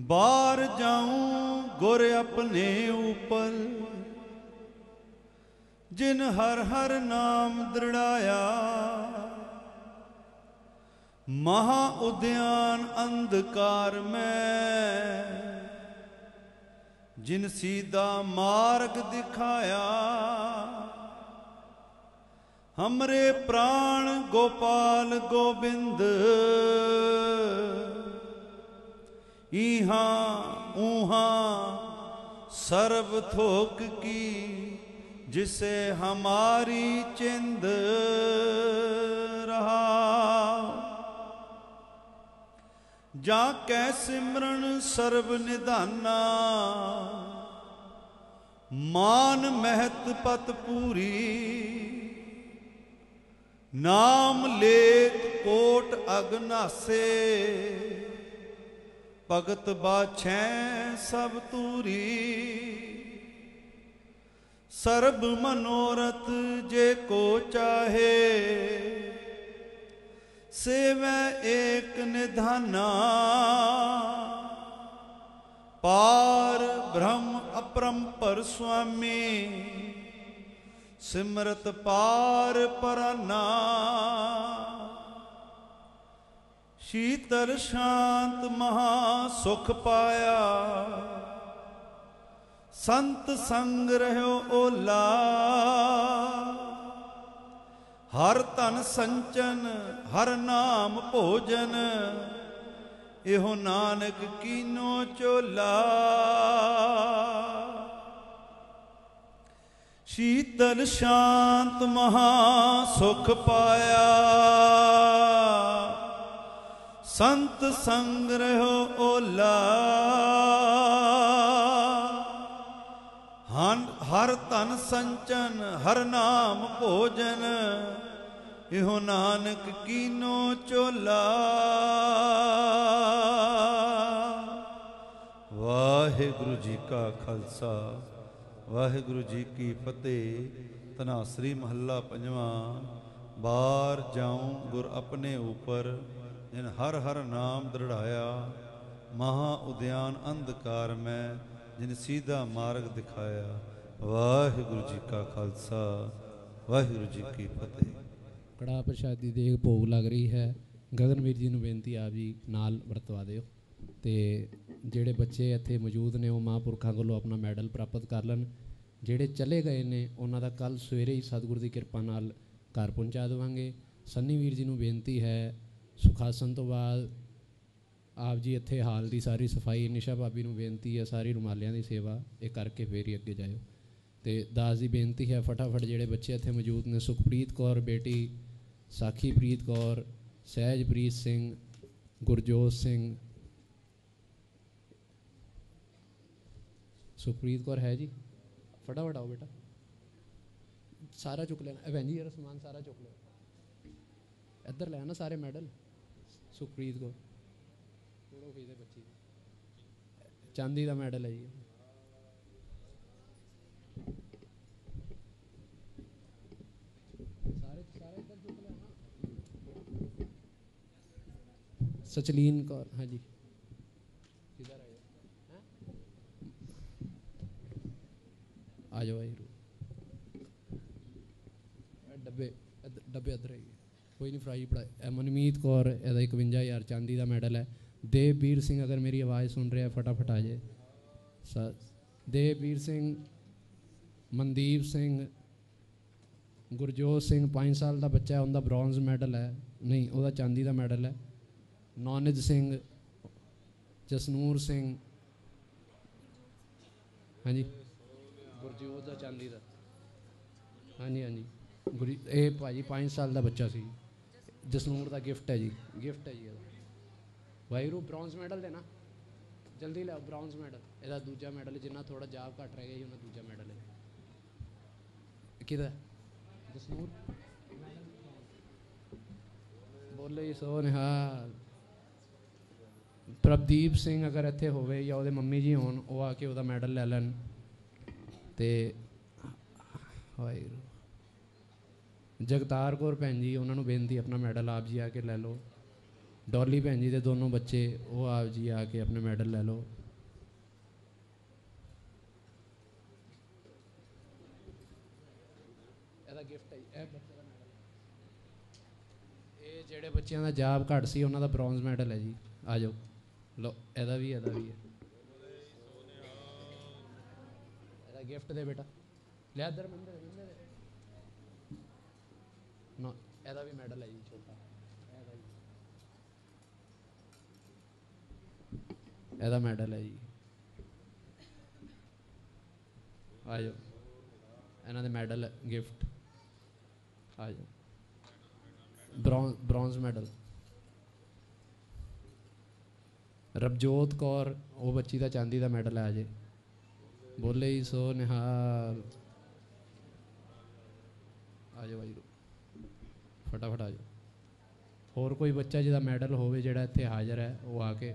ਬਾਹਰ ਜਾਉਂ ਗੁਰ ਆਪਣੇ ਉਪਰ। ਜਿਨ ਹਰ ਹਰ ਨਾਮ ਦ੍ਰਿੜਾਇਆ। ਮਹਾ ਉਦਿਆਨ ਅੰਧਕਾਰ ਮੈਂ, ਜਿਨ ਸੀਦਾ ਮਾਰਗ ਦਿਖਾਇਆ। ਹਮਰੇ ਪ੍ਰਾਣ ਗੋਪਾਲ ਗੋਬਿੰਦ ਇਹਾਂ ਉਹਾਂ ਸਰਬ ਥੋਕ ਕੀ। जिसे हमारी चिंद रहा ਜਾ ਕੈ ਸਿਮਰਨ ਸਰਬ ਨਿਧਾਨਾ ਮਾਨ ਮਹਿਤ ਪਤ ਪੂਰੀ ਨਾਮ ਲੇਤ ਕੋਟ ਅਗਨਾਸੇ ਭਗਤ ਬਾਛੈ ਸਭ ਤੂਰੀ ਸਰਬ ਮਨੋਰਥ ਜੇ ਕੋ ਚਾਹੇ, ਸੇਵੈ ਏਕ ਨਿਧਾਨਾ। ਪਾਰ ਬ੍ਰਹਮ ਅਪਰੰਪਰ ਸੁਆਮੀ, ਸਿਮਰਤ ਪਾਰ ਪਰਨਾ। ਸ਼ੀਤਲ ਸ਼ਾਂਤ ਮਹਾ ਸੁਖ ਪਾਇਆ। ਸੰਤ ਸੰਗ ਰਹਿਓ ਓਲਾ। ਹਰ ਧਨ ਸੰਚਨ, ਹਰ ਨਾਮ ਭੋਜਨ, ਇਹੋ ਨਾਨਕ ਕੀਨੋ ਚੋਲਾ। ਸ਼ੀਤਲ ਸ਼ਾਂਤ ਮਹਾ ਸੁਖ ਪਾਇਆ। ਸੰਤ ਸੰਗ ਰਹਿਓ ਓਲਾ। ਹਨ ਹਰ ਧਨ ਸੰਚਨ, ਹਰ ਨਾਮ ਭੋਜਨ। ਇਹੋ ਨਾਨਕ ਕੀਨੋ ਚੋਲਾ। ਵਾਹਿਗੁਰੂ ਜੀ ਕਾ ਖਾਲਸਾ, ਵਾਹਿਗੁਰੂ ਜੀ ਕੀ ਫਤਿਹ। ਤਨਾਸਰੀ ਮਹੱਲਾ ਪੰਜਵਾਂ, ਬਾਰ ਜਾਉ ਗੁਰ ਆਪਣੇ ਉਪਰ। ਜਿਨ ਹਰ ਹਰ ਨਾਮ ਦ੍ਰਿੜਾਇਆ, ਮਹਾ ਉਦਿਆਨ ਅੰਧਕਾਰ ਮੈਂ। ਜਿਨ ਸਿੱਧਾ ਮਾਰਗ ਦਿਖਾਇਆ, ਵਾਹਿਗੁਰੂ ਜੀ ਕਾ ਖਾਲਸਾ, ਵਾਹਿਗੁਰੂ ਜੀ ਕੀ ਫਤਿਹ। ਕੜਾ ਪ੍ਰਸ਼ਾਦੀ ਦੇ ਭੋਗ ਲੱਗ ਰਹੀ ਹੈ। ਗਗਨਵੀਰ ਜੀ ਨੂੰ ਬੇਨਤੀ ਆਪ ਜੀ ਨਾਲ ਵਰਤਵਾ ਦਿਓ ਤੇ ਜਿਹੜੇ ਬੱਚੇ ਇੱਥੇ ਮੌਜੂਦ ਨੇ, ਉਹ ਮਹਾਂਪੁਰਖਾਂ ਕੋਲੋਂ ਆਪਣਾ ਮੈਡਲ ਪ੍ਰਾਪਤ ਕਰ ਲੈਣ। ਜਿਹੜੇ ਚਲੇ ਗਏ ਨੇ, ਉਹਨਾਂ ਦਾ ਕੱਲ ਸਵੇਰੇ ਹੀ ਸਤਿਗੁਰ ਦੀ ਕਿਰਪਾ ਨਾਲ ਘਰ ਪਹੁੰਚਾ ਦੇਵਾਂਗੇ। ਸੰਨੀ ਵੀਰ ਜੀ ਨੂੰ ਬੇਨਤੀ ਹੈ, ਸੁਖਾਸਨ ਤੋਂ ਬਾਅਦ ਆਪ ਜੀ ਇੱਥੇ ਹਾਲ ਦੀ ਸਾਰੀ ਸਫ਼ਾਈ ਨਿਸ਼ਾ ਭਾਬੀ ਨੂੰ ਬੇਨਤੀ ਹੈ, ਸਾਰੀ ਰੁਮਾਲਿਆਂ ਦੀ ਸੇਵਾ, ਇਹ ਕਰਕੇ ਫੇਰ ਹੀ ਅੱਗੇ ਜਾਇਓ। ਤੇ ਦਾਸ ਦੀ ਬੇਨਤੀ ਹੈ, ਫਟਾਫਟ ਜਿਹੜੇ ਬੱਚੇ ਇੱਥੇ ਮੌਜੂਦ ਨੇ, ਸੁਖਪ੍ਰੀਤ ਕੌਰ ਬੇਟੀ, ਸਾਖੀਪ੍ਰੀਤ ਕੌਰ, ਸਹਿਜਪ੍ਰੀਤ ਸਿੰਘ, ਗੁਰਜੋਤ ਸਿੰਘ, ਸੁਖਪ੍ਰੀਤ ਕੌਰ ਹੈ ਜੀ? ਫਟਾਫਟ ਆਓ ਬੇਟਾ। ਸਾਰਾ ਚੁੱਕ ਲੈਣਾ। ਇਹ ਭੈਣ ਜੀ ਯਾਰ ਸਮਾਨ ਸਾਰਾ ਚੁੱਕ ਲਓ। ਇੱਧਰ ਲੈ ਆਣਾ ਸਾਰੇ ਮੈਡਲ। ਸੁਖਪ੍ਰੀਤ ਕੌਰ। ਥੋੜੋ ਫੀਦੇ ਬੱਚੀ ਚਾਂਦੀ ਦਾ ਮੈਡਲ ਹੈ ਜੀ। ਸਾਰੇ ਸਾਰੇ ਇੱਧਰ ਚੁੱਕ ਲੈਣਾ ਸਚਲੀਨ ਕੌਰ, ਹਾਂਜੀ। ਕਿਧਰ ਆਏ ਹੈ? ਆ ਜਾਓ ਆਈ ਡੱਬੇ ਡੱਬੇ ਅਦਰ ਹੈਗੇ। ਕੋਈ ਨਹੀਂ, ਫਰਾਈ ਪੜਾ ਮਨਮੀਤ ਕੌਰ, ਇਹਦਾ 51000 ਚਾਂਦੀ ਦਾ ਮੈਡਲ ਹੈ। ਦੇਵਵੀਰ ਸਿੰਘ ਅਗਰ ਮੇਰੀ ਆਵਾਜ਼ ਸੁਣ ਰਿਹਾ ਫਟਾਫਟ ਆ ਜਾਏ ਸ- ਦੇਵਵੀਰ ਸਿੰਘ ਮਨਦੀਪ ਸਿੰਘ ਗੁਰਜੋਤ ਸਿੰਘ 5 ਸਾਲ ਦਾ ਬੱਚਾ ਹੈ ਉਹਦਾ ਬ੍ਰੌਂਜ਼ ਮੈਡਲ ਹੈ। ਨਹੀਂ ਉਹਦਾ ਚਾਂਦੀ ਦਾ ਮੈਡਲ ਹੈ। ਨੌਨਿਜ ਸਿੰਘ ਜਸਨੂਰ ਸਿੰਘ। ਹਾਂਜੀ। ਗੁਰਜੋਤ ਦਾ ਚਾਂਦੀ ਦਾ। ਹਾਂਜੀ ਹਾਂਜੀ। ਗੁਰੀ ਇਹ ਭਾਜੀ 5 ਸਾਲ ਦਾ ਬੱਚਾ ਸੀ। ਜਸਨੂਰ ਦਾ ਗਿਫਟ ਹੈ ਜੀ। ਗਿਫਟ ਹੈ ਜੀ ਇਹਦਾ। ਵਾਹਿਗੁਰੂ ਬ੍ਰੌਂਜ਼ ਮੈਡਲ ਦੇਣਾ। ਜਲਦੀ ਲਿਆਓ ਬ੍ਰੌਂਜ਼ ਮੈਡਲ। ਇਹਦਾ ਦੂਜਾ ਮੈਡਲ ਜਿੰਨਾ ਥੋੜਾ ਜਾਬ ਘਟ ਰਹਿ ਗਿਆ ਜੀ ਉਹਨਾਂ ਦੂਜਾ ਮੈਡਲ ਹੈ। ਕਿਹਦਾ? ਜਸਨੂਰ ਬੋਲੇ ਸੋ ਨਿਹਾਲ ਪ੍ਰਭਦੀਪ ਸਿੰਘ ਅਗਰ ਇੱਥੇ ਹੋਵੇ ਜਾਂ ਉਹਦੇ ਮੰਮੀ ਜੀ ਹੋਣ, ਉਹ ਆ ਕੇ ਉਹਦਾ ਮੈਡਲ ਲੈ ਲੈਣ। ਤੇ ਵਾਹਿਗੁਰੂ ਜਗਤਾਰ ਕੌਰ ਭੈਣ ਜੀ, ਉਹਨਾਂ ਨੂੰ ਬੇਨਤੀ, ਆਪਣਾ ਮੈਡਲ ਆਪ ਜੀ ਆ ਕੇ ਲੈ ਲਓ। ਡੋਲੀ ਭੈਣ ਜੀ ਦੇ ਦੋਨੋਂ ਬੱਚੇ, ਉਹ ਆਪ ਜੀ ਆ ਕੇ ਆਪਣੇ ਮੈਡਲ ਲੈ ਲਓ। ਇਹਦਾ ਗਿਫਟ ਹੈ ਇਹ ਬੱਚੇ ਦਾ ਮੈਡਲ ਇਹ ਜਿਹੜੇ ਬੱਚਿਆਂ ਦਾ ਜਾਬ ਘੱਟ ਸੀ, ਉਹਨਾਂ ਦਾ ਬ੍ਰੌਂਜ਼ ਮੈਡਲ ਹੈ ਜੀ। ਆ ਜਾਓ। ਲਓ, ਇਹਦਾ ਵੀ ਇਹਦਾ ਵੀ ਹੈ। ਇਹਦਾ ਗਿਫਟ ਦੇ ਬੇਟਾ। ਲੈ ਇੱਧਰ ਮੰਦਰ ਮੰਦਰ। ਇਹਦਾ ਵੀ ਮੈਡਲ ਹੈ ਜੀ ਛੋਟਾ ਇਹਦਾ ਜੀ ਇਹਦਾ ਮੈਡਲ ਹੈ ਜੀ। ਆ ਜਾਓ ਇਹਨਾਂ ਦੇ ਮੈਡਲ, ਗਿਫਟ। ਆ ਜਾਓ bronze bronze medal. Rabjot Kaur, ਉਹ ਬੱਚੀ ਦਾ ਚਾਂਦੀ ਦਾ ਮੈਡਲ ਆ ਜੇ ਬੋਲੇ ਹੀ ਸੋ ਨਿਹਾਲ। ਆ ਜਾਓ ਵਾਹਿਗੁਰੂ ਫਟਾਫਟ ਆ ਜਾਓ ਹੋਰ ਕੋਈ ਬੱਚਾ ਜਿਹਦਾ ਮੈਡਲ ਹੋਵੇ ਜਿਹੜਾ ਇੱਥੇ ਹਾਜ਼ਰ ਹੈ, ਉਹ ਆ ਕੇ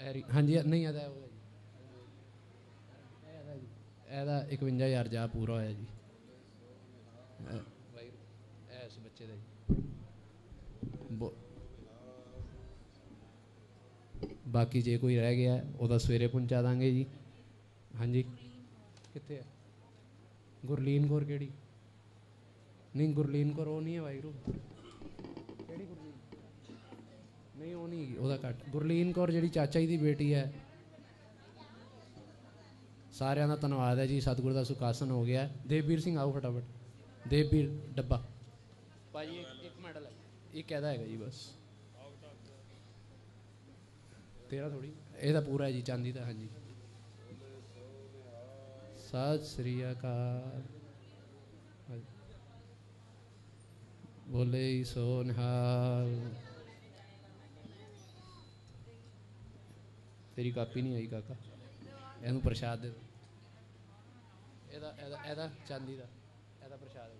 ਐਰੀ- ਹਾਂਜੀ ਨਹੀਂ ਆਦਾ ਉਹ ਹੈ ਜੀ। ਇਹਦਾ ਜੀ, ਇਹਦਾ 51000 ਜਾ ਪੂਰਾ ਹੋਇਆ ਜੀ। ਇਸ ਬੱਚੇ ਦਾ ਜੀ। ਬਾਕੀ ਜੇ ਕੋਈ ਰਹਿ ਗਿਆ ਉਹਦਾ ਸਵੇਰੇ ਪਹੁੰਚਾ ਦਾਂਗੇ ਜੀ। ਹਾਂਜੀ। ਕਿੱਥੇ ਹੈ ਗੁਰਲੀਨ ਕੌਰ ਕਿਹੜੀ? ਨਹੀਂ ਗੁਰਲੀਨ ਕੌਰ ਉਹ ਨਹੀਂ ਹੈ ਵਾਹਿਗੁਰੂ। ਨਹੀਂ ਉਹ ਨਹੀਂ ਉਹਦਾ ਘੱਟ। ਗੁਰਲੀਨ ਕੌਰ ਜਿਹੜੀ ਚਾਚਾ ਜੀ ਦੀ ਬੇਟੀ ਹੈ ਸਾਰਿਆਂ ਦਾ ਧੰਨਵਾਦ ਹੈ ਜੀ ਸਤਿਗੁਰ ਦਾ ਸੁਖਾਸਨ ਹੋ ਗਿਆ। ਦੇਵਵੀਰ ਸਿੰਘ ਆਓ ਫਟਾਫਟ। ਦੇਵਵੀਰ ਡੱਬਾ। ਭਾਜੀ ਇੱਕ ਮੈਡਲ ਹੈ ਇਹ ਕਹਿਦਾ ਹੈਗਾ ਜੀ ਬਸ। ਤੇਰਾ ਥੋੜੀ ਇਹਦਾ ਪੂਰਾ ਹੈ ਜੀ ਚਾਂਦੀ ਦਾ ਹਾਂਜੀ। ਸਤਿ ਸ੍ਰੀ ਅਕਾਲ। ਬੋਲੇ ਸੋ ਨਿਹਾਲ ਤੇਰੀ ਕਾਪੀ ਨਹੀਂ ਆਈ ਕਾਕਾ। ਇਹਨੂੰ ਪ੍ਰਸ਼ਾਦ ਦੇ ਦਿਓ। ਇਹਦਾ ਇਹਦਾ ਇਹਦਾ ਚਾਂਦੀ ਦਾ, ਇਹਦਾ ਪ੍ਰਸ਼ਾਦ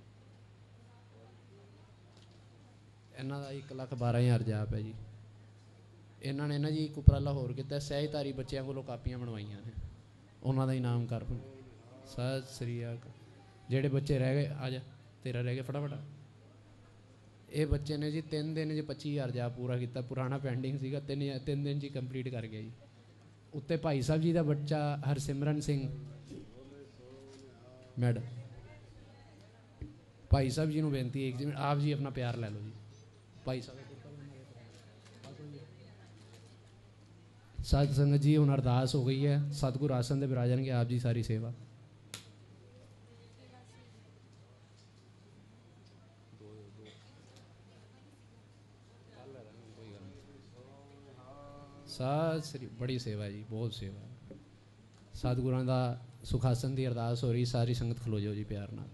ਇਹਨਾਂ ਦਾ 1 ਲੱਖ 12000 ਜਾਪ ਹੈ ਜੀ। ਇਹਨਾਂ ਨੇ ਨਾ ਜੀ ਇੱਕ ਉਪਰਾਲਾ ਹੋਰ ਕੀਤਾ ਸਹਿਜਧਾਰੀ ਬੱਚਿਆਂ ਕੋਲੋਂ ਕਾਪੀਆਂ ਬਣਵਾਈਆਂ ਨੇ। ਉਹਨਾਂ ਦਾ ਇਨਾਮ ਕਰ ਸਤਿ ਸ੍ਰੀ ਅਕਾਲ। ਜਿਹੜੇ ਬੱਚੇ ਰਹਿ ਗਏ, ਆ ਜਾ, ਤੇਰਾ ਰਹਿ ਗਿਆ ਫਟਾਫਟ। ਇਹ ਬੱਚੇ ਨੇ ਜੀ 3 ਦਿਨ 'ਚ 25000 ਜਾ ਪੂਰਾ ਕੀਤਾ। ਪੁਰਾਣਾ ਪੈਂਡਿੰਗ ਸੀਗਾ, ਤਿੰਨ ਜਾਂ- ਤਿੰਨ ਦਿਨ 'ਚ ਕੰਪਲੀਟ ਕਰ ਗਿਆ ਜੀ। ਉੱਤੇ ਭਾਈ ਸਾਹਿਬ ਜੀ ਦਾ ਬੱਚਾ ਹਰਸਿਮਰਨ ਸਿੰਘ। ਮੈਡਮ। ਭਾਈ ਸਾਹਿਬ ਜੀ ਨੂੰ ਬੇਨਤੀ ਹੈ, ਇੱਕ ਜਿਵੇਂ ਆਪ ਜੀ ਆਪਣਾ ਪਿਆਰ ਲੈ ਲਓ ਜੀ। ਭਾਈ ਸਾਹਿਬ ਸਾਧ ਸੰਗਤ ਜੀ, ਹੁਣ ਅਰਦਾਸ ਹੋ ਗਈ ਹੈ। ਸਤਿਗੁਰ ਆਸਨ ਦੇ ਬਿਰਾਜਣਗੇ, ਆਪ ਜੀ ਸਾਰੀ ਸੇਵਾ। ਸਤਿ ਸ੍ਰੀ ਬੜੀ ਸੇਵਾ ਜੀ, ਬਹੁਤ ਸੇਵਾ ਸਤਿਗੁਰਾਂ ਦਾ ਸੁਖਾਸਨ ਦੀ ਅਰਦਾਸ ਹੋ ਰਹੀ, ਸਾਰੀ ਸੰਗਤ ਖਲੋ ਜਾਓ ਜੀ ਪਿਆਰ ਨਾਲ।